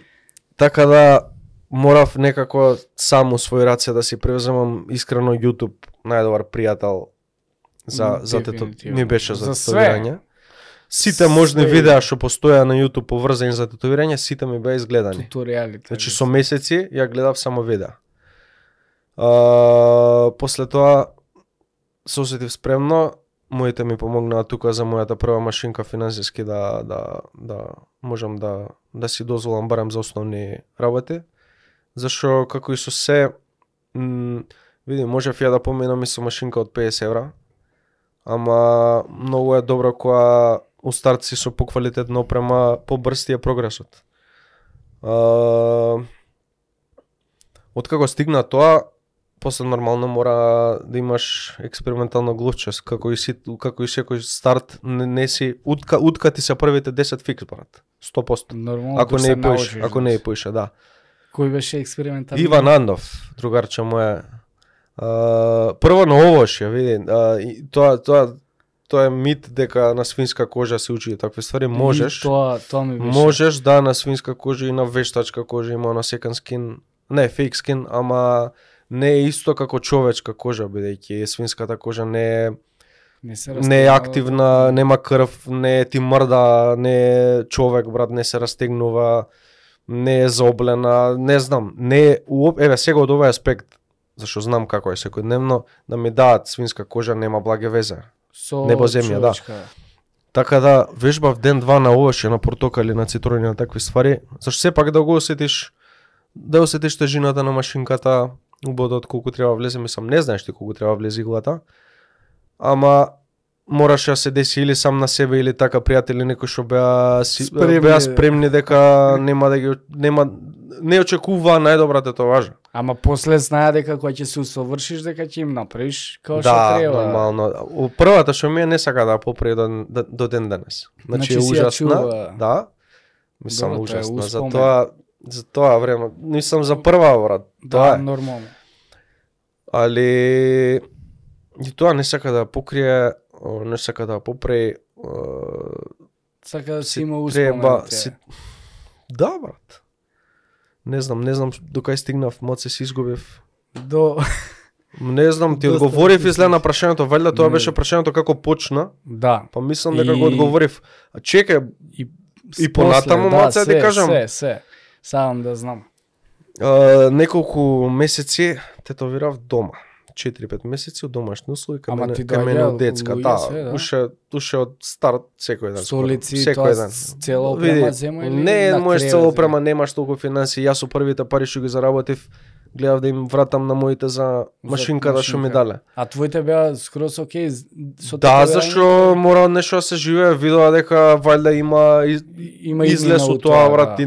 така да морав некако сам у свој раце да си превземам искрено YouTube најдобар пријател за за тето ми беше за, За тетовирање. Сите можни Све. видеа што постоја на YouTube поврзани за тетовирање, сите ми беа изгледани. Туториалите. Значи со месеци ја гледав само видеа. А, после тоа се осетив спремно, моите ми помогнаа тука за мојата прва машинка финансиски да да да можам да да си дозволам барем за основни работи. Зашо како и со се види можев ја да поминам и со машинка од 50 евра. Ама многу е добро кога у старт си со поквалитетна опрема, побрз ти е прогресот. А, Откако стигна тоа, после нормално мора да имаш експериментална глувчест, како и си, како и секој старт, не, не си утка утка ти се првите 10 фикс брат. 100%. Нормално Ако не поиш, ако не поише, да. Кој беше експериментален? Иван Андов, другарче моја. А, прво на овош ја види, а, и тоа тоа тоа е мит дека на свинска кожа се учи такви ствари, можеш. И тоа, тоа ми беше. Можеш да на свинска кожа и на вештачка кожа има на second skin, не fake skin, ама не е исто како човечка кожа бидејќи свинската кожа не е Не, се не е активна, нема крв, не ти мрда, не е човек брат, не се растегнува, не е заоблена, не знам, не е уоп... еве сега од овој аспект зашто знам како е секојдневно, да ми дадат свинска кожа нема благе везе. Со небо земја, да. Така да вежбав ден два на овоше, на портокали, на цитрони, на такви ствари, зашто сепак да го осетиш да осетиш тежината на машинката, убодот колку треба влезе, мислам, не знаеш ти колку треба влезе иглата, ама мораше да се деси или сам на себе или така пријатели некои што беа си, Спремни. беа спремни дека нема да ги нема не очекуваа најдобра тетоважа. Ама после знае дека кога ќе се усовршиш дека ќе им направиш како што да, треба. нормално. У првата што ми е не сака да поправи до, до, до ден денес. Значи, Значи ужасна, да. Мислам Добро, тоа е ужасна. За тоа за тоа време, мислам за прва брат. Тоа Да, е. нормално. Али и тоа не сака да покрие, не сака да о, Сака да си има треба успомен. си... Да, брат. Не знам, не знам до кај стигнав, мод се изгубив. До Не знам, ти Доста одговорив да изгледа на прашањето, валјда тоа Не. беше прашањето како почна, да. па мислам дека И- го одговорив. А чекај, И, И понатаму, маце, да се, кажам. Се, се. Сам да знам. а, неколку месеци тетовирав дома. 4-5 месеци од домашни услови кај мене, кај мене од детска. Да, се, да? уше, уше од старт секој ден. скоро. Столици, секој ден. опрема Види, зема или Не, на можеш или? опрема, немаш толку финанси. Јас со првите пари што ги заработив, гледав да им вратам на моите за машинката што ми дале. А твоите беа скроз окей со Да, зашо мора нешто да се живее, видоа дека валјда има из, има излез од тоа врат да.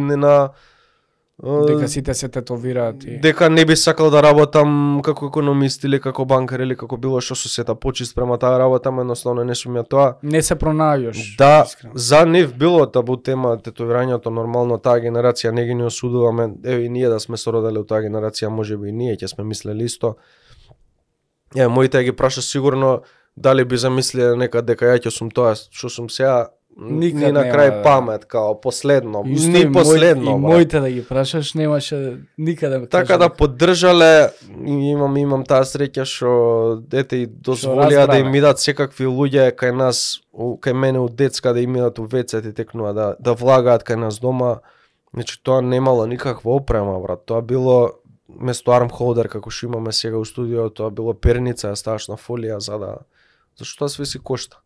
Дека сите се тетовираат и дека не би сакал да работам како економист или како банкар или како било што со сета почист према таа работа, ама едноставно не сум ја тоа. не се пронајаш. Да, искрено. за нив било табу тема тетовирањето нормално таа генерација не ги не осудуваме. Еве и ние да сме сородели од таа генерација, можеби и ние ќе сме мислели исто. Е, моите ги праша сигурно дали би замислиле некад дека ја ќе сум тоа што сум сега Никад ни на нема крај да- памет као последно, Исто ни последно. И моите да ги прашаш немаше никаде Така кажа да поддржале, имам имам таа среќа што дете и дозволија да им идат секакви луѓе кај нас, у- кај мене у детска да им идат у вецет и текнува да да влагаат кај нас дома. Значи тоа немало никаква опрема, брат. Тоа било место арм холдер како што имаме сега у студио, тоа било перница, ставаш на фолија за да зашто тоа све си кошта.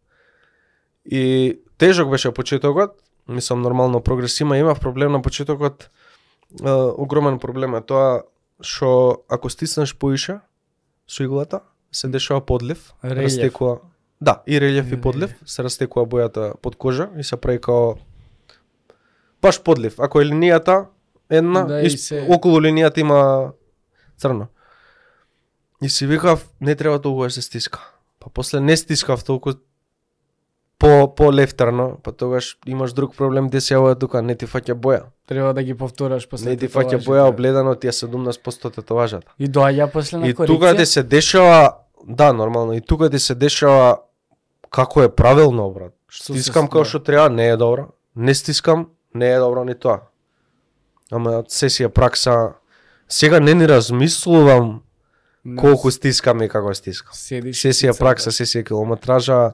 И тежок беше почетокот, мислам нормално прогрес има, имав проблем на почетокот, е, огромен проблем е тоа што ако стиснеш поише со иглата, се дешава подлив, Релјеф. растекува. Да, и релјеф и подлив, се растекува бојата под кожа и се прави као баш подлив. Ако е линијата една, Да, и се- околу линијата има црно. И си викав, не треба толку да се стиска. Па после не стискав толку по по лефтерно, па тогаш имаш друг проблем де се јавува тука, не ти фаќа боја. треба да ги повтораш после Не ти фаќа боја обледано, ти е 17% тетоважата. И доаѓа после на И корекција. тука ти се дешава, да, нормално, и тука ти се дешава како е правилно, брат. Што се Стискам како што треба, не е добро. Не стискам, не е добро ни тоа. Ама се си е пракса. Сега не ни размислувам колку стискам и како стискам. седиш Се си е и пракса, се си е километража.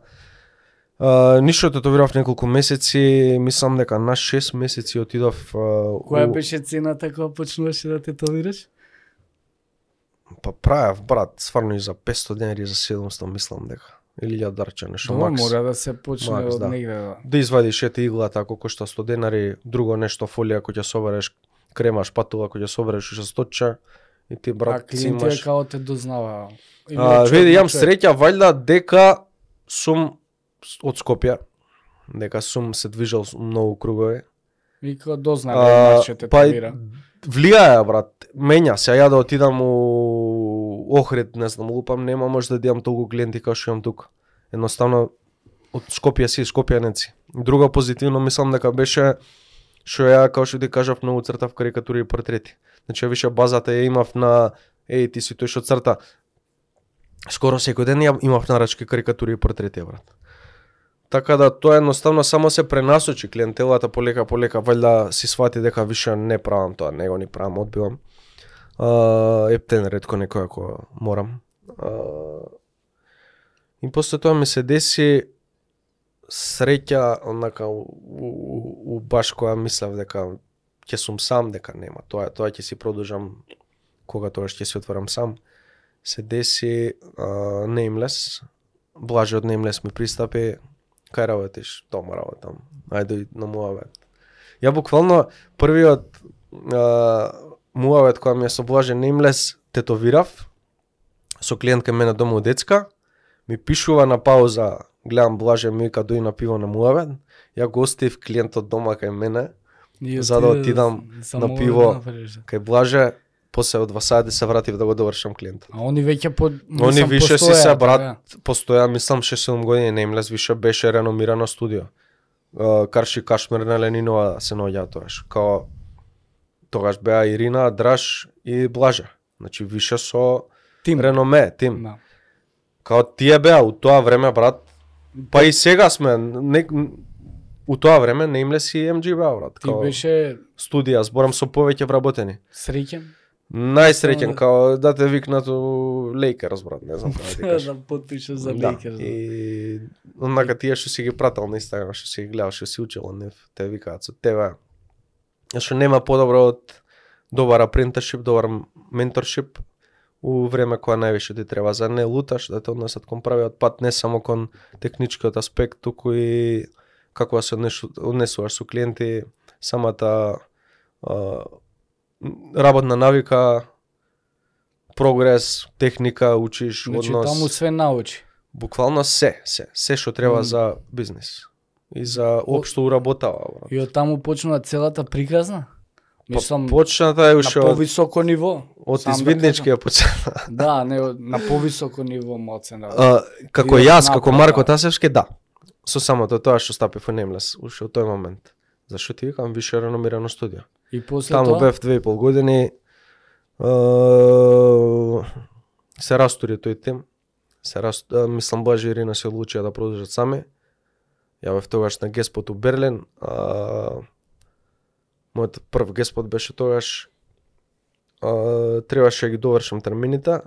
Uh, ништо тетовирав неколку месеци, мислам дека на 6 месеци отидов uh, Која беше цената кога почнуваше да тетовираш? Па правев, брат, сварно и за 500 денари, за 700 мислам дека. Или ја дарче нешто макс. мора да се почне Макс, од да. негде. Да. Да извадиш ете иглата ако кошта 100 денари, друго нешто фолија кој ќе собереш, крема шпатула кој ќе собереш уште 100 и ти а брат си клиентите имаш. као те дознава. А, види, јам среќа вајда дека сум од Скопје, дека сум се движел многу кругови. И као дознава А, да ќе па тетовира. влијае брат. Менја се ја да отидам у Охрид, не знам, лупам, нема може да идам толку клиенти како што имам тука. Едноставно од Скопје си Скопјанеци. Друга позитивно мислам дека беше што ја како што ти кажав многу цртав карикатури и портрети. Значи више базата ја имав на еј ти си тој што црта. Скоро секој ден ја имав нарачки карикатури и портрети брат. Така да тоа едноставно само се пренасочи клиентелата полека полека валјда си свати дека више не правам тоа, него ни правам, одбивам. Uh, ептен ретко некој ако морам. Uh, и после тоа ми се деси среќа онака у, у, у баш која мислев дека ќе сум сам, дека нема. Тоа тоа ќе си продолжам кога тоа ќе се отворам сам. Се деси а, Nameless. Блаже од Nameless ми пристапи. Кај работиш? Дома работам. Ајде на муавет. Ја буквално првиот uh, муавет која ми е со Блаже Nameless тетовирав со клиент кај мене дома у детска, ми пишува на пауза, гледам Блаже ми вика дои на пиво на муавет, ја го оставив клиентот дома кај мене, И за да отидам на пиво. да направиш. кај Блаже после од два сати се вратив да го довршам клиентот. А они веќе по Они мислам, више си постојаат, се брат, така. постоја, мислам 6-7 години не имлез, више беше реномирано студио. Карши Кашмир на Ленинова се наоѓа тогаш. Као тогаш беа Ирина, Драш и Блажа. Значи више со Тим. реноме, тим. Да. Као тие беа у тоа време брат. Па и сега сме не, у тоа време не имлес и MG беа брат. Ти Као беше студија, зборам со повеќе вработени. среќен? Најсреќен као да те викнат у Лейкерс брат, не знам како да ти кажам. да потпишеш за Да, Лейкерс. Да. И онака тие што си ги прател на Инстаграм, што си ги гледал, што си учел од нив, те викаат со тебе. Што нема подобро од добар апрентершип, добар менторшип у време кога највише ти треба за не луташ да те однесат кон правиот пат не само кон техничкиот аспект, туку и како да се однесу- однесуваш со клиенти, самата работна навика, прогрес, техника, учиш, Значи однос. таму све научи. Буквално се, се, се што треба Мм. за бизнис и за општо уработава. брат. И од таму почнува целата приказна? Мислам, Па, почната е на уште од, повисоко ниво. од да извиднички ја почна. Да, не, на повисоко ниво мо оцена. А, како И јас, како Марко да. Тасевски, да. Со самото тоа што стапив во Немлес, уште од тој момент. Зашто ти викам више реномирано студио. И после Таму тоа, бев две и пол години. е, се растури тој тим. Се раст... е, мислам Блажи и Ирина се одлучија да продолжат сами. Ја бев тогаш на Геспот у Берлин. А... Мојот прв Геспот беше тогаш. А... Требаше да ги довршам термините.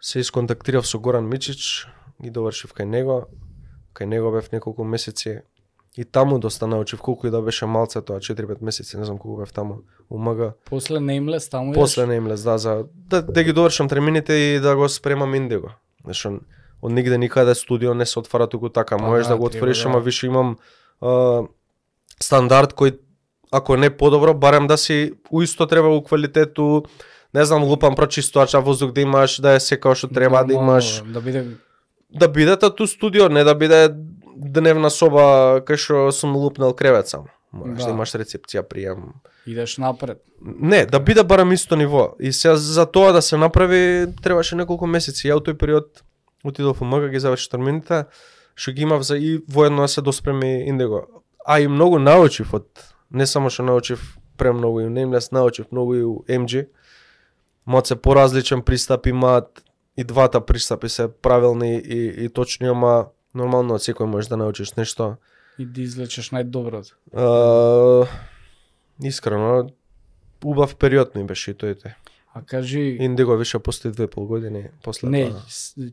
Се исконтактирав со Горан Мичич, ги довршив кај него. Кај него бев неколку месеци. И таму доста научив колку и да беше малце тоа 4-5 месеци, не знам колку бев таму у МГ. после Nameless таму После им лез, да, за да, да ги довршам термините и да го спремам Индиго. Зашто од нигде никаде студио не се отвара туку така, Па можеш да, да го отвориш, да. ама више имам а, стандард кој ако не подобро, барем да си уисто треба у квалитету, не знам, лупам прочистувача воздух да имаш, да е се како што треба да Нормално, имаш, Да биде да биде тату студио, не да биде дневна соба кај што сум лупнал кревет само. Мораш да, Да. имаш рецепција, пријам. идеш напред. Не, да биде барам исто ниво. И сега за тоа да се направи требаше неколку месеци. Ја у тој период отидов во МГ, ги заврши термините, што ги имав за и воедно се доспреми Индиго. А и многу научив од не само што научив премногу и у Nameless, научив многу и у MG. Се поразличен пристап имаат и двата пристапи се правилни и, и точни, ама нормално од секој можеш да научиш нешто. И да извлечеш најдоброто. А, искрено, убав период ми беше и тој тој. А кажи, Индиго више постои две пол години после не,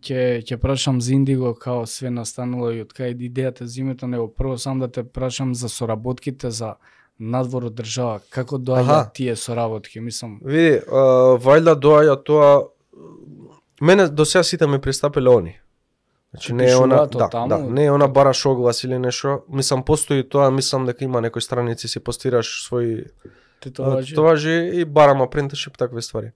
ќе ќе прашам за Индиго као све настанало и од кај идејата за името, него прво сам да те прашам за соработките за надвор од држава. Како доаѓа тие соработки? Мислам, Види, а, вајда доаѓа тоа мене до сега сите ми пристапиле они. Значи не е она, да, таму? да, не е она бараш оглас или нешто. Мислам постои тоа, мислам дека има некои страници си постираш своји тоа важи и барам апрентишип такви ствари.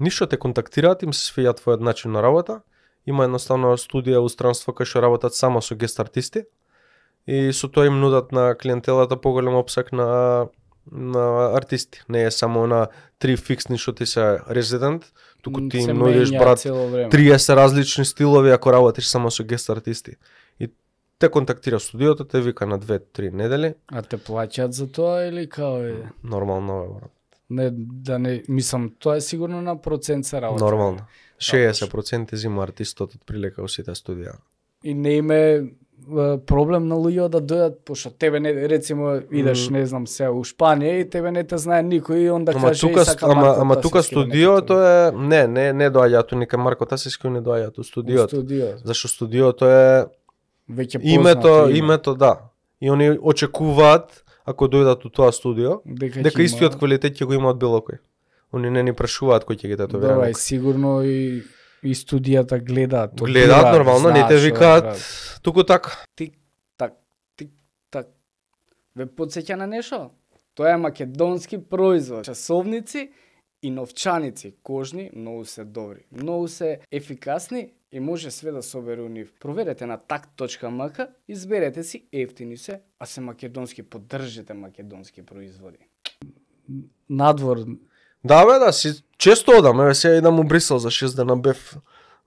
Ништо те контактираат, им се свиѓа твојот начин на работа. Има едноставно студија у странство кај што работат само со гест артисти и со тоа им нудат на клиентелата поголем опсек на на артисти. Не е само на три фиксни што ти се резидент, туку ти им нудиш брат цело време. 30 различни стилови ако работиш само со гест артисти. И те контактира студиото, те вика на 2-3 недели, А те плаќаат за тоа или као е? нормално е брат. Не, да не, мислам, тоа е сигурно на процент се работи. Нормално. 60% зима артистот од прилика во сите студија. И не име проблем на луѓе да дојдат, пошто тебе не рецимо идеш, не знам, се у Шпанија и тебе не те знае никој и онда Ама каже тука, «Еј, сакам ама, ама тука да студиото качува». е не, не не доаѓаат нека Марко Тасевски не доаѓаат у студиото. студио. Зашто студиото е Веќе името, име. името да. И они очекуваат ако дојдат у тоа студио дека, дека истиот квалитет ќе го имаат било кој. Они не ни прашуваат кој ќе ги татовира. Некој. сигурно и и студијата гледаат. Гледаат нормално, не те викаат брат. туку така. тик так тик так. Ве подсеќа на нешто? Тоа е македонски производ. Часовници и новчаници кожни многу се добри, многу се ефикасни и може све да собере у нив. Проверете на tak.mk, изберете си ефтини се, а се македонски, поддржите македонски производи. Надвор, Да, бе, да, си често одам, еве сега идам у Брисел за 6 дена бев.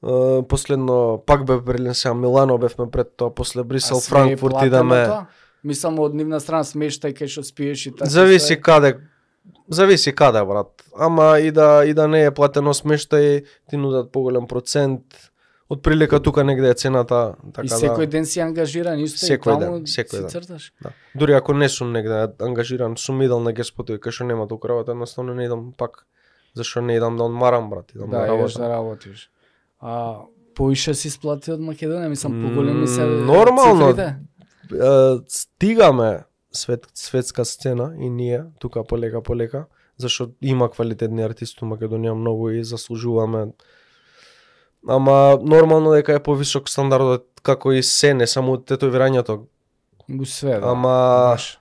Uh, последно пак бев Берлин, сега Милано бевме пред тоа, после Брисел, е Франкфурт идаме. тоа? Мислам од нивна страна смештај кај што спиеш и така. Зависи све. каде Зависи каде, брат. Ама и да и да не е платено смештај, ти нудат поголем процент. Од прилика тука негде е цената, така И да. секој ден си ангажиран исто Секој и таму ден, секој си ден. црташ. Да. Дури ако не сум негде ангажиран, сум идал на геспотови кај што нема тука работа, едноставно не идам пак. Зашо не идам да одмарам, брат, идам да, Да, работам. да работиш. А поише си сплати од Македонија, мислам поголеми се нормално. цифрите. Е, стигаме свет, светска сцена и ние тука полека полека, зашто има квалитетни артисти у Македонија многу и заслужуваме. Ама нормално дека е повисок стандардот како и се, не само тетовирањето. У све, да. Ама Баш.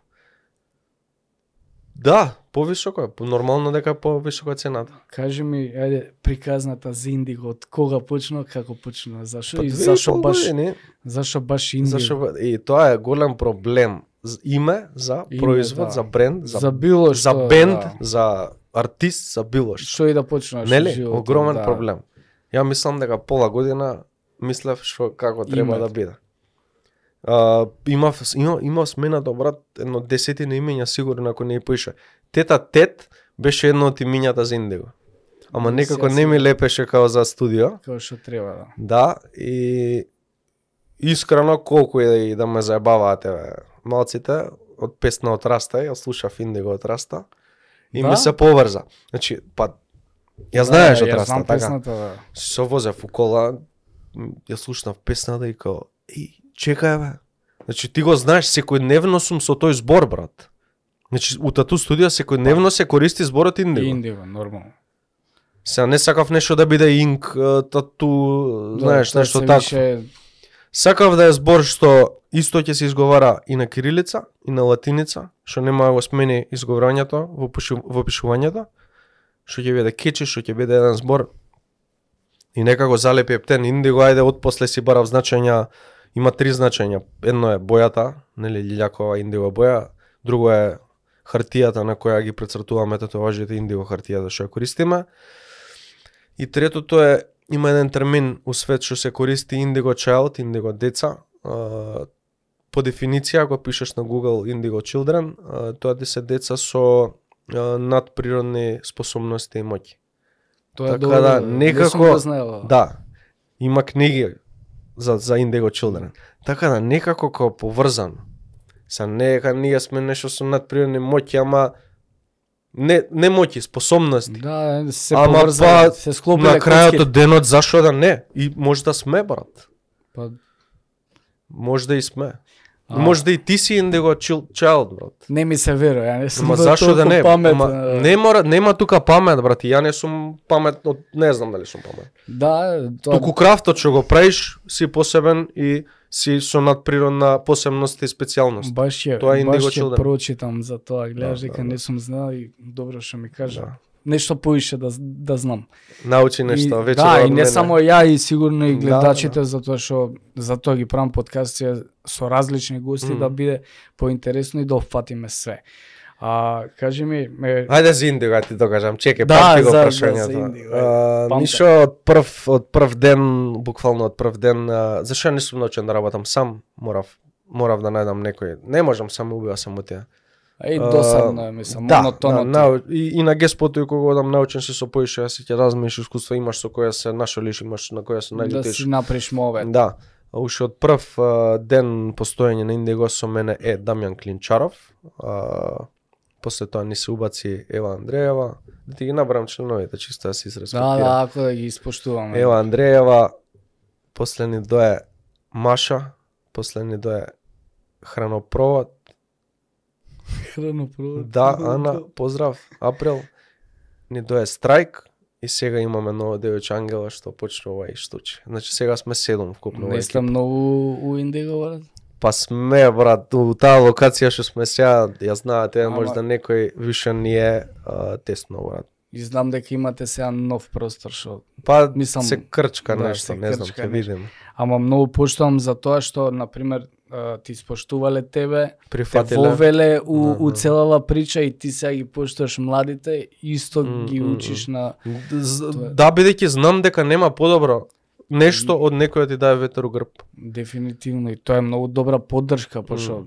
да, повисоко е, нормално дека е повисока цената. Кажи ми, ајде, приказната за Индиго, од кога почна, како почна, зашо Па и зашо баш години, зашо баш Индиго? Зашо и тоа е голем проблем. Име за Име, производ, да. за бренд, за, за било што, за бенд, да. за артист, за било што. што и да почнеш Нели? Огромен да. проблем. Ја мислам дека пола година мислев што како треба Името. да биде. А, имав, има, има сменато, брат, едно десетина имења сигурно ако не поише. Тета Тет беше едно од имењата за Индиго. Ама Не некако не ми лепеше као за студио. Како што треба, да. Да, и искрено колку да, и да ме заебаваат еве малците од песна од Раста, ја слушав Индиго од Раста и Да? ми се поврза. Значи, па ја знаеш од Да, ја Раста, така. песната, да. Се возев у кола, ја слушнав песната и као, и чекај бе. Значи ти го знаеш, секојдневно сум со тој збор, брат. Значи, у тату студио секојдневно се користи зборот Индиго. Индиго, нормално. Сега не сакав нешто да биде инк, тату, знаеш, тоа нешто се такво. више- Сакав да е збор што исто ќе се изговара и на кирилица, и на латиница, што нема да го смени изговорањето во, пишу, во пишувањето, што ќе биде кичи, што ќе биде еден збор. И некако залепи ептен индиго, ајде отпосле си барав значења, има три значења. Едно е бојата, нели лилјакова индиго боја, друго е хартијата на која ги прецртуваме татуажите индиго хартијата што ја користиме. И третото е има еден термин у свет што се користи indigo child, indigo деца. По дефиниција, ако пишеш на Google indigo children, тоа ти се деца со надприродни способности и моќи. Тоа е Така да, не некако- знаела. Да, има книги за, за indigo children. Така да, некако како поврзано. Са не дека ние сме нешто со надприродни моќи, ама не, не моќи, способности. Да, се Ама поврза, па, се склопиле На крајот од денот зашо да не? И може да сме, брат. Па, Може да и сме. А. Може да и ти си chil- child, брат. не ми се верува, ја не сум Ма зашо да не? Паметен. Ма, не мора, нема тука памет, брат. Ја не сум памет, од, не знам дали сум памет. Да, тоа Туку крафтот што го правиш си посебен и си со надприродна посебност и специјалност. баш ја, Тоа е баш Children. прочитам за тоа, гледаш Да, дека да, не да. сум знал и добро што ми кажа. Да. Нешто поише да да знам. Научи нешто И- веќе Да, и не мене. само ја и сигурно и Да, гледачите затоа што затоа ги правам подкасти со различни гости Мгм. да биде поинтересно и да опфатиме све. А кажи ми, ме, Ајде за Индиго, ти докажам. Чекај, Да, памти го за- да, прашањето. за Индиго, А, ајде, Нишо од прв од прв ден, буквално од прв ден, а, зашо не сум научен да работам сам, морав морав да најдам некој. Не можам сам убива само тие. И досадно е, мислам, да, монотонно. да, и, и на геспото и кога одам научен се со поише, ја си ќе размиш искуство имаш со која се нашолиш, имаш на која се да наљутиш. си направиш мове. Да. Уште од прв а, ден постоење на Индиго со мене е Дамјан Клинчаров. А, после тоа ни се убаци Ева Андреева. Да ти ги набрам членовите, чисто да се Да, изреспектира. да, ако да ги испоштуваме. Ева Андреева, после ни дое Маша, после ни дое Хранопровод. Хранопровод. Да, Ана, поздрав, Април. Ни дое Страйк. И сега имаме ново девојче Ангела што почнува и штучи. Значи сега сме седум вкупно Не сте многу у Индиго, брат? Па сме, брат, у таа локација што сме сега, ја знаете, Ама- може да некој више не е а, тесно, брат. И знам дека имате сега нов простор што Па Мислам, се крчка да, нешто, не знам, крчка ќе нешто. видиме. Ама многу поштувам за тоа што, на пример, ти споштувале тебе, те Прифатиле. вовеле у, Да, у да. целава прича и ти сега ги поштуваш младите, исто М, ги м, учиш на... Да, бидејќи знам дека нема подобро нешто од некој да ти даде ветер у грб. Дефинитивно и тоа е многу добра поддршка, пошто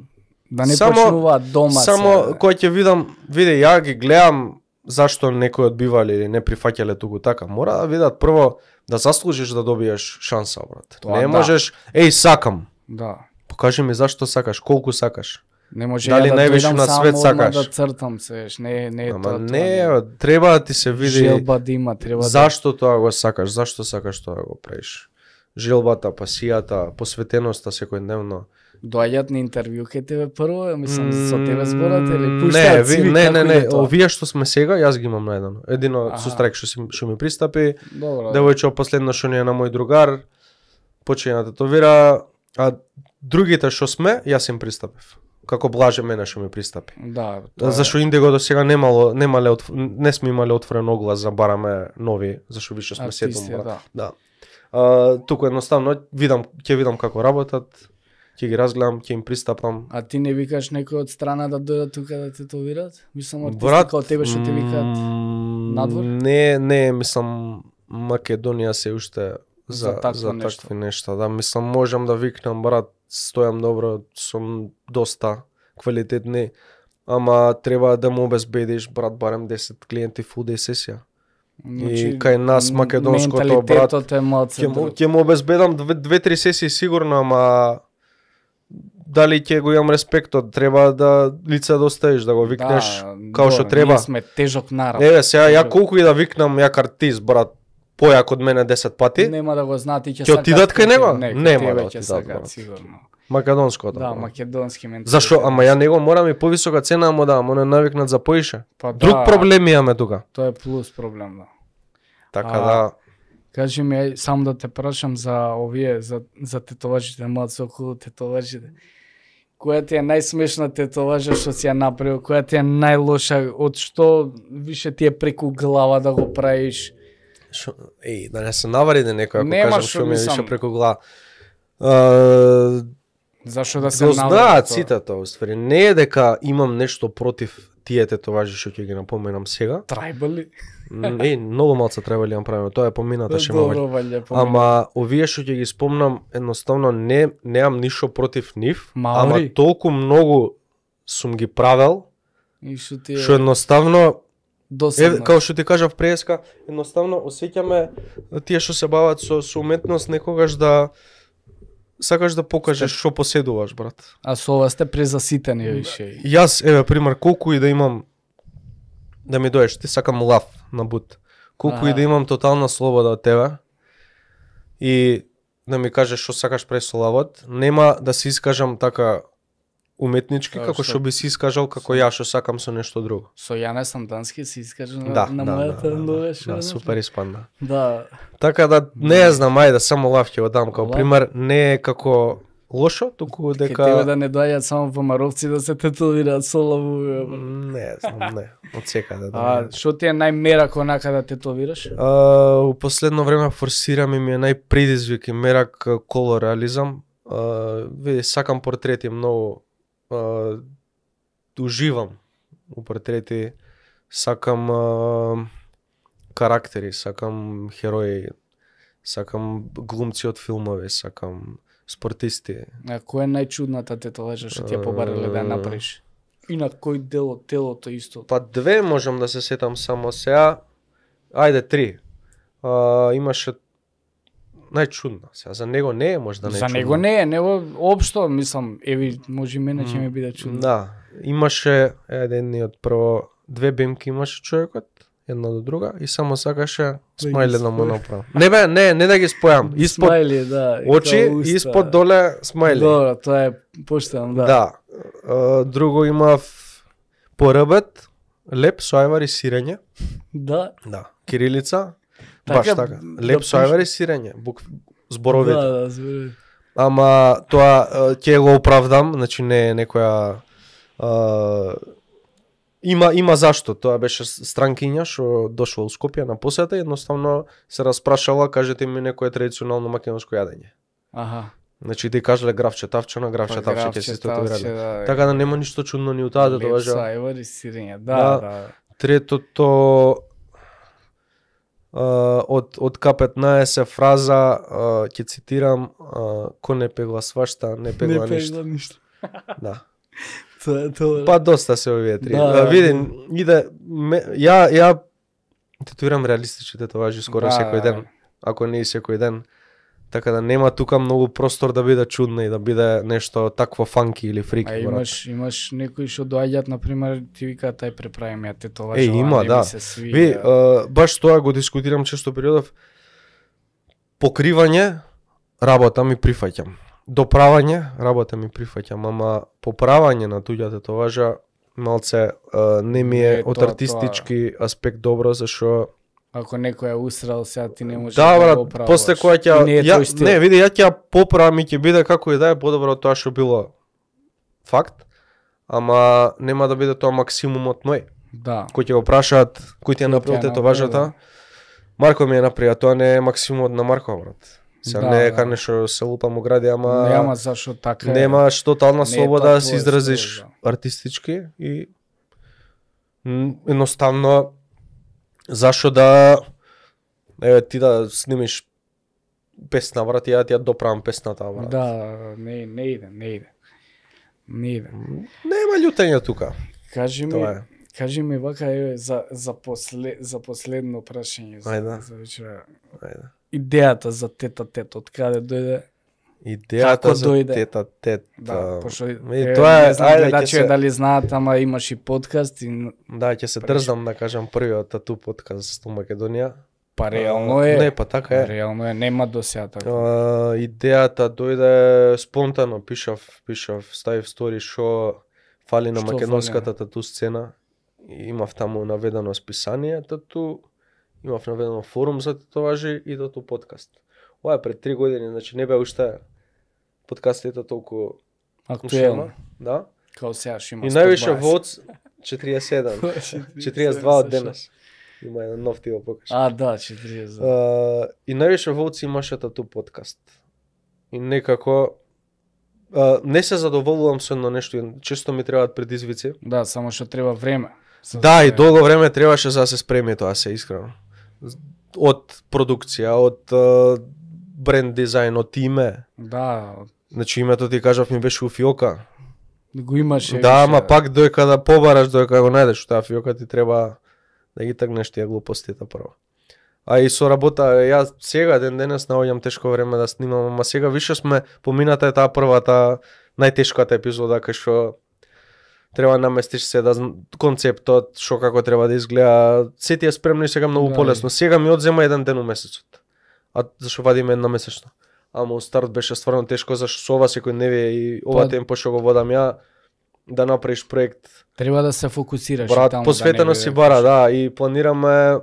да не Само- почнуваат дома Само се. кој ќе видам, види ја ги гледам зашто некои одбивале или не прифаќале туку така. Мора да видат прво да заслужиш да добиеш шанса, брат. Тоа не да. можеш, еј сакам. Да. Покажи ми зашто сакаш, колку сакаш. Не може Дали да на свет сакаш? да цртам се, не не е Ама тоа. не, тоа бе, треба да ти се види Желба да има, треба да зашто тоа го сакаш, зашто сакаш тоа да го правиш. Желбата, пасијата, посветеноста секојдневно. доаѓаат на интервју кај тебе прво, мислам со М, тебе зборат или Не, пуштаат ви, си, не, не, не, тоа? овие што сме сега, јас ги имам најдено. Едино Аха. со страйк што, си, што ми пристапи, Добро. да. Девојче последно што ни е на мој другар, почина да тетовира, а другите што сме, јас им пристапив. Како блаже мене што ми пристапи. Да, тоа. Зашо Индиго до сега немало, немале, отв... не сме имале отворен оглас за бараме нови, зашо више сме брат. да. Да. А, туку едноставно видам, ќе видам како работат, ќе ги разгледам, ќе им пристапам. А ти не викаш некој од страна да дојдат тука да тетовират? Мислам артисти Брат, како тебе што те викаат. надвор? Не, не, мислам Македонија се уште за, За такво за нешто. такви нешта. Да, мислам можам да викнам брат, стојам добро, сум доста квалитетни, ама треба да му обезбедиш брат барем 10 клиенти day сесија. И кај нас македонското, брат, менталитетот е малце Ќе му, ќе му обезбедам две, две три сесии сигурно, ама дали ќе го имам респектот, треба да лице да оставиш, да го викнеш као што треба. Ние сме тежок народ. Еве, сега ја колку и да викнам јак артист, брат, појак од мене 10 пати, Нема да го знаат и ќе Ќе отидат кај него? Не, Нема да да отидат, сакаат брат. сигурно. македонското. Да, брат. македонски менталитет. Зашо? Ама ја него морам и повисока цена му да, не навикнат за поише. Па Друг да, проблем имаме тука. Тоа е плюс проблем, да. Така А, да, Кажи ми, само да те прашам за овие, за, за тетоважите, малце околу тетоважите. Која ти е најсмешна тетоважа што си ја направил? Која ти е најлоша? Од што више ти е преку глава да го правиш? Шо, еј, да не се навари да некој ако Нема кажам што што ми е више преку глава. Uh, Зашо да се го навари знаат сите тоа, уствари. Не е дека имам нешто против тие тетоважи што ќе ги напоменам сега. Трайбали? М, Е, многу малце треба ли ја направиме, тоа е помината имам валја, помина. Ама овие што ќе ги спомнам, едноставно не немам ништо против нив, Маори? ама толку многу сум ги правел, што ти едноставно е досадно. како што ти кажав преска, едноставно осеќаме тие што се бават со, со уметност некогаш да сакаш да покажеш што поседуваш, брат. А со ова сте презаситени више. Јас, еве, пример, колку и да имам да ми доеш, ти сакам лав на бут. Колку Аха. и да имам тотална слобода од тебе и да ми кажеш што сакаш пред со лавот, нема да се искажам така уметнички Како што- би се искажал како ја што сакам со нешто друго. Со Јане Сандански се искажа на, Да, на да, мојата да, да, да, да, супер испадна. Да. Така да не ја знам, ајде само лав ќе го дам како пример, не е како лошо, туку Дека... тебе да не доаѓаат само помаровци да се тетовираат со бе. не знам, не, од секаде да. А не. што ти е најмерак онака да тетовираш? А, у последно време форсирам и ми е најпредизвик и мерак а, колореализам. А, види, сакам портрети многу. А, уживам у портрети. Сакам а, карактери, сакам херои, сакам глумци од филмови, сакам спортисти. А која е најчудната тетоважа што ти ја побарале да ја направиш? И на кој дел од телото исто? Па две можам да се сетам само сега. Ајде три. А, имаше најчудна. Сега за него не е можда најчудна. За него не е, него општо, мислам, еви, може и мене ќе ми биде чудно. Да, имаше еден од прво две бемки имаше човекот, една до друга и само сакаше Да смајле да му направи. Не бе, не, не да ги спојам. Испод Смајли, да. очи и уста. испод доле смајле. Добро, тоа е поштено, да. Да. Друго имав порабет, леп со ајвар и сирење. Да. Да. Кирилица. Така, Баш така. да Леп со пуш- ајвар и сирење. Бук зборовите. Да, да, зборови. Ама тоа ќе го оправдам, значи не е некоја а, има има зашто. Тоа беше странкиња што дошла у Скопје на посета и едноставно се распрашала, кажете ми некое традиционално македонско јадење. Аха. Значи ти кажале графче тавче на графче Па, тавче ќе се татуирале. да. Така да нема ништо чудно ни у таа татуажа. Лепса, ево рисирање. Да, Да. да. Третото од од К15 фраза ќе цитирам ко не пегла свашта, не пегла ништо. ништо. Да. Тоа тоа. Па доста се овие три. Да, Да, види, иде ме, ја ја татуирам реалистични татуажи скоро Да, секој ден, ако не и секој ден. Така да нема тука многу простор да биде чудно и да биде нешто такво фанки или фрики. А брат. имаш имаш некои што доаѓаат на пример ти викаат тај преправи ја тетоваш. Е, има, да. Ми се свиѓа. Ви, а, баш тоа го дискутирам често периодов. Покривање, работа ми прифаќам. Доправање, работа ми прифаќам, ама поправање на туѓа тетоважа малце а, не ми е Не, од тоа- артистички аспект добро, зашо Ако некој е усрал, сега ти не можеш Да, го брат, оправдаш. после кога ќе Не ја, не, види, ја ќе ја поправам и ќе биде како и да е подобро од тоа што било факт, ама нема да биде тоа максимумот мој. Да. Кој ќе го прашаат, кој ти ја направил ја тетоважата? Марко ми е направил, тоа не е максимумот на Марко, брат. Сега Да, не е да. кане што се лупам огради, ама Нема зашо така е. немаш тотална слобода да се изразиш стил, артистички и едноставно зашо да еве ти да снимиш песна брат, ја ти ја доправам песната брат. Да, не не иде, не иде. Не иде. Нема љутење тука. Кажи ми, Тоа е. кажи ми вака е за за после за последно прашање за, Ајде. за вечера. Ајде. Идејата за тета тет од каде дојде? Идејата за дојде? тета тет. Да, а, пошто и е, тоа е, не знам ајде, гледачите се, дали знаат, ама имаш и подкаст и да, ќе се Преш- дрзнам да кажам првиот тату подкаст у Македонија. па реално е. Не, па така е. Реално е, нема до сега така. А, идејата дојде спонтано, пишав, пишав, ставив стори што фали на Што македонската тату сцена. И Имав таму наведено списание тату, имав наведено форум за татуажи и тату подкаст. Ова е пред три години, значи не беа уште подкастите толку Актуелно. Да. Као сега има И највише 120. воц 47, 42 од денес. Има еден нов ти го покажа. А, да, 40. да. А, и највише волци имаше тату подкаст. И некако а, не се задоволувам со едно нешто, и често ми требаат предизвици. Да, само што треба време. За Да, и се- долго време требаше за да се спреми тоа, се искрено. Од продукција, од бренд дизајн, од име. Да, Значи името ти кажав ми беше у фиока. го имаше. да, ама пак доека да побараш, доека го најдеш таа фиока ти треба да ги тргнеш тие глупостите прво. А и со работа, ја сега ден денес наоѓам тешко време да снимам, ама сега више сме помината е таа првата најтешката епизода кај што треба да наместиш се да концептот, што како треба да изгледа, се ти е спремно и сега многу Да, полесно. Сега ми одзема еден ден у месецот. А зашо вадиме една месечно? Ама у старт беше стварно тешко зашто со ова вие и ова Па- темпо што го водам ја да направиш проект Треба да се фокусираш. Брат, таму, посветено да си бара, да, и планираме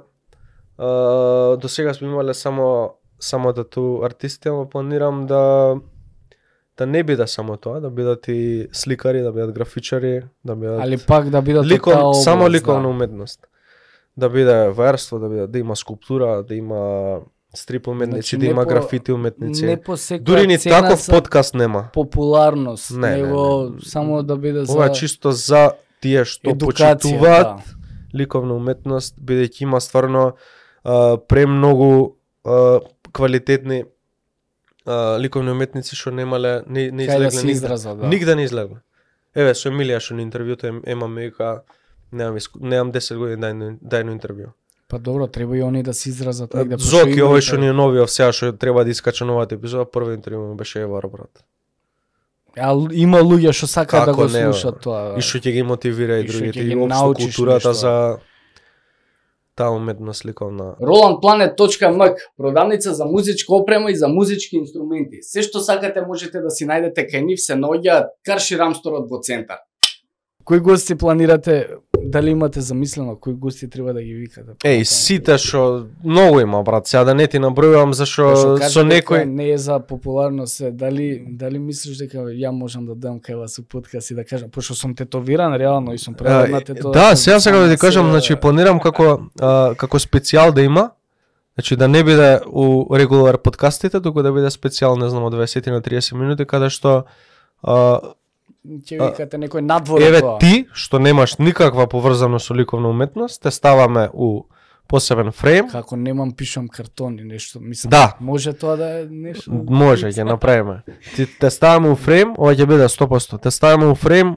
а, до сега сме имале само само тату артисти, ама планирам да да не биде само тоа, да бидат и сликари, да бидат графичари, да бидат Али пак да бидат таа област, само ликовна да. уметност. Да биде ваерство, да биде да има скулптура, да има стрип уметници, Значи, да има по- графити уметници. Не по Дури ни таков подкаст нема. популарност, Не, не, не. само да биде за Ова е чисто за тие што едукација, почитуваат да. ликовна уметност, бидејќи има стварно а, премногу а, квалитетни а, ликовни уметници што немале не, не да излегле се нигде. да. Нигде не излегле. Еве со Емилија што на интервјуто ем- емаме вика немам немам 10 години дајно дајно интервју. Па добро, треба и они да се изразат негде. Зоки овој и што ни е новиот сега што треба да искача новата епизода, прво интервју ми беше Евар брат. А има луѓе што сакаат да го не, слушаат тоа. И што ќе ги мотивира и И другите ќе и ги општо културата нешто. за таа уметност ликовна. RolandPlanet.mk Продавница за музичка опрема и за музички инструменти. Се што сакате можете да си најдете кај нив се наоѓаат Карши Рамсторот во центар. Кои гости планирате? Дали имате замислено кои гости треба да ги викате? Еј, сите што многу има брат, сега да не ти набројувам зашо со некој не е за популарност, дали дали мислиш дека ја можам да дам кај вас у подкаст и да кажам, пошто сум тетовиран реално и сум преврнат А, Да, сега сега да ти кажам, значи планирам како а, како специјал да има Значи да не биде у регулар подкастите, туку да биде специјал, не знам, од 20 на 30 минути, каде што а, Ќе викате некој надвор еве тоа. ти, што немаш никаква поврзаност со ликовна уметност, те ставаме у посебен фрейм, Како немам пишам картони нешто, мислам. Да. Може тоа да е нешто. Може, ќе направиме. Ти те ставаме у фрейм, ова ќе биде 100%. Те ставаме у фрейм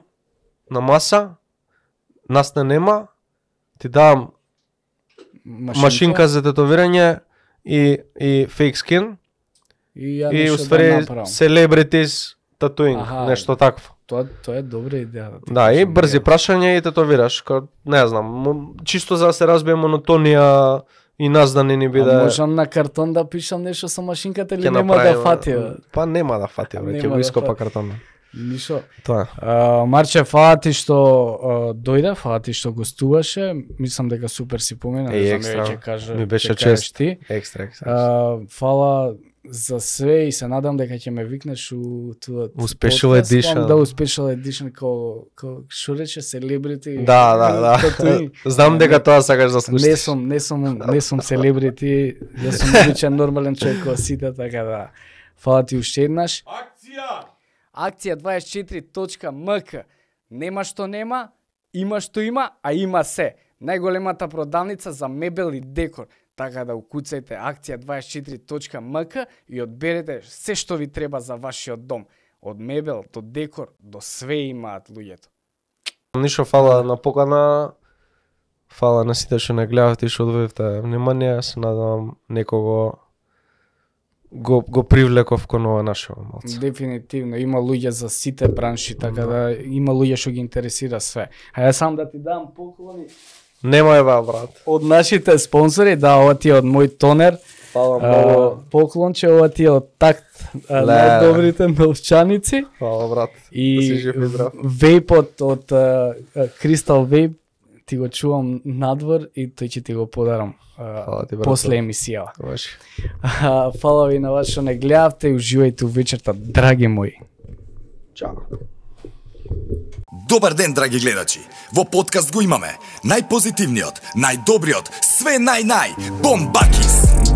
на маса, нас не нема, ти давам машинка, машинка за тетовирање и и fake skin и ја и нешто уствари да celebrities tattooing, Аха. нешто такво. Тоа тоа е добра идеја. ти Да, и брзи прашања и тетовираш, ка не знам, чисто за да се разбие монотонија и нас да не ни биде А можам на картон да пишам нешто со машинката или нема да направиме- фати? бе? Па нема да фати, ќе го да ископа фати. картонот. Ништо. Тоа. А, Марче, фала ти што а, дојде, фала ти што гостуваше. Мислам дека супер си помена, не знам екстра. ќе каже. Ми беше чест. Ти. Екстра, екстра. А, фала за све и се надам дека ќе ме викнеш у тоа У special edition. Да, у special edition како како што рече celebrity. Да, да, да. Знам дека тоа сакаш да Не слушаш. сум, не сум, не сум селебрити, јас сум обичен нормален човек кој сите, така да. Фала ти уште еднаш. Акција! Акција 24.мк. Нема што нема, има што има, а има се. Најголемата продавница за мебел и декор. Така да укуцајте акција 24.мк и одберете се што ви треба за вашиот дом. Од мебел до декор до све имаат луѓето. Ништо фала на покана. Фала на сите што не гледавте и што одвоевте внимание. Се надам некого го, го привлеков кон ова наше малце. Дефинитивно има луѓе за сите бранши, така да има луѓе што ги интересира све. А ја сам да ти дам поклони Немај ба, брат. од нашите спонзори, да, ова ти е од мој тонер. Фала А, многу. поклонче, ова ти е од такт Ле. најдобрите новчаници. Фала, брат. И Да си жив и здрав. вейпот од а, Crystal Vape ти го чувам надвор и тој ќе ти го подарам а, Фала ти, брат. после емисијава. Важи. А, Фала ви на вас што не гледавте и уживајте у вечерта, драги мои. Чао. Добар ден, драги гледачи! Во подкаст го имаме најпозитивниот, најдобриот, све нај-нај, Бомбакис!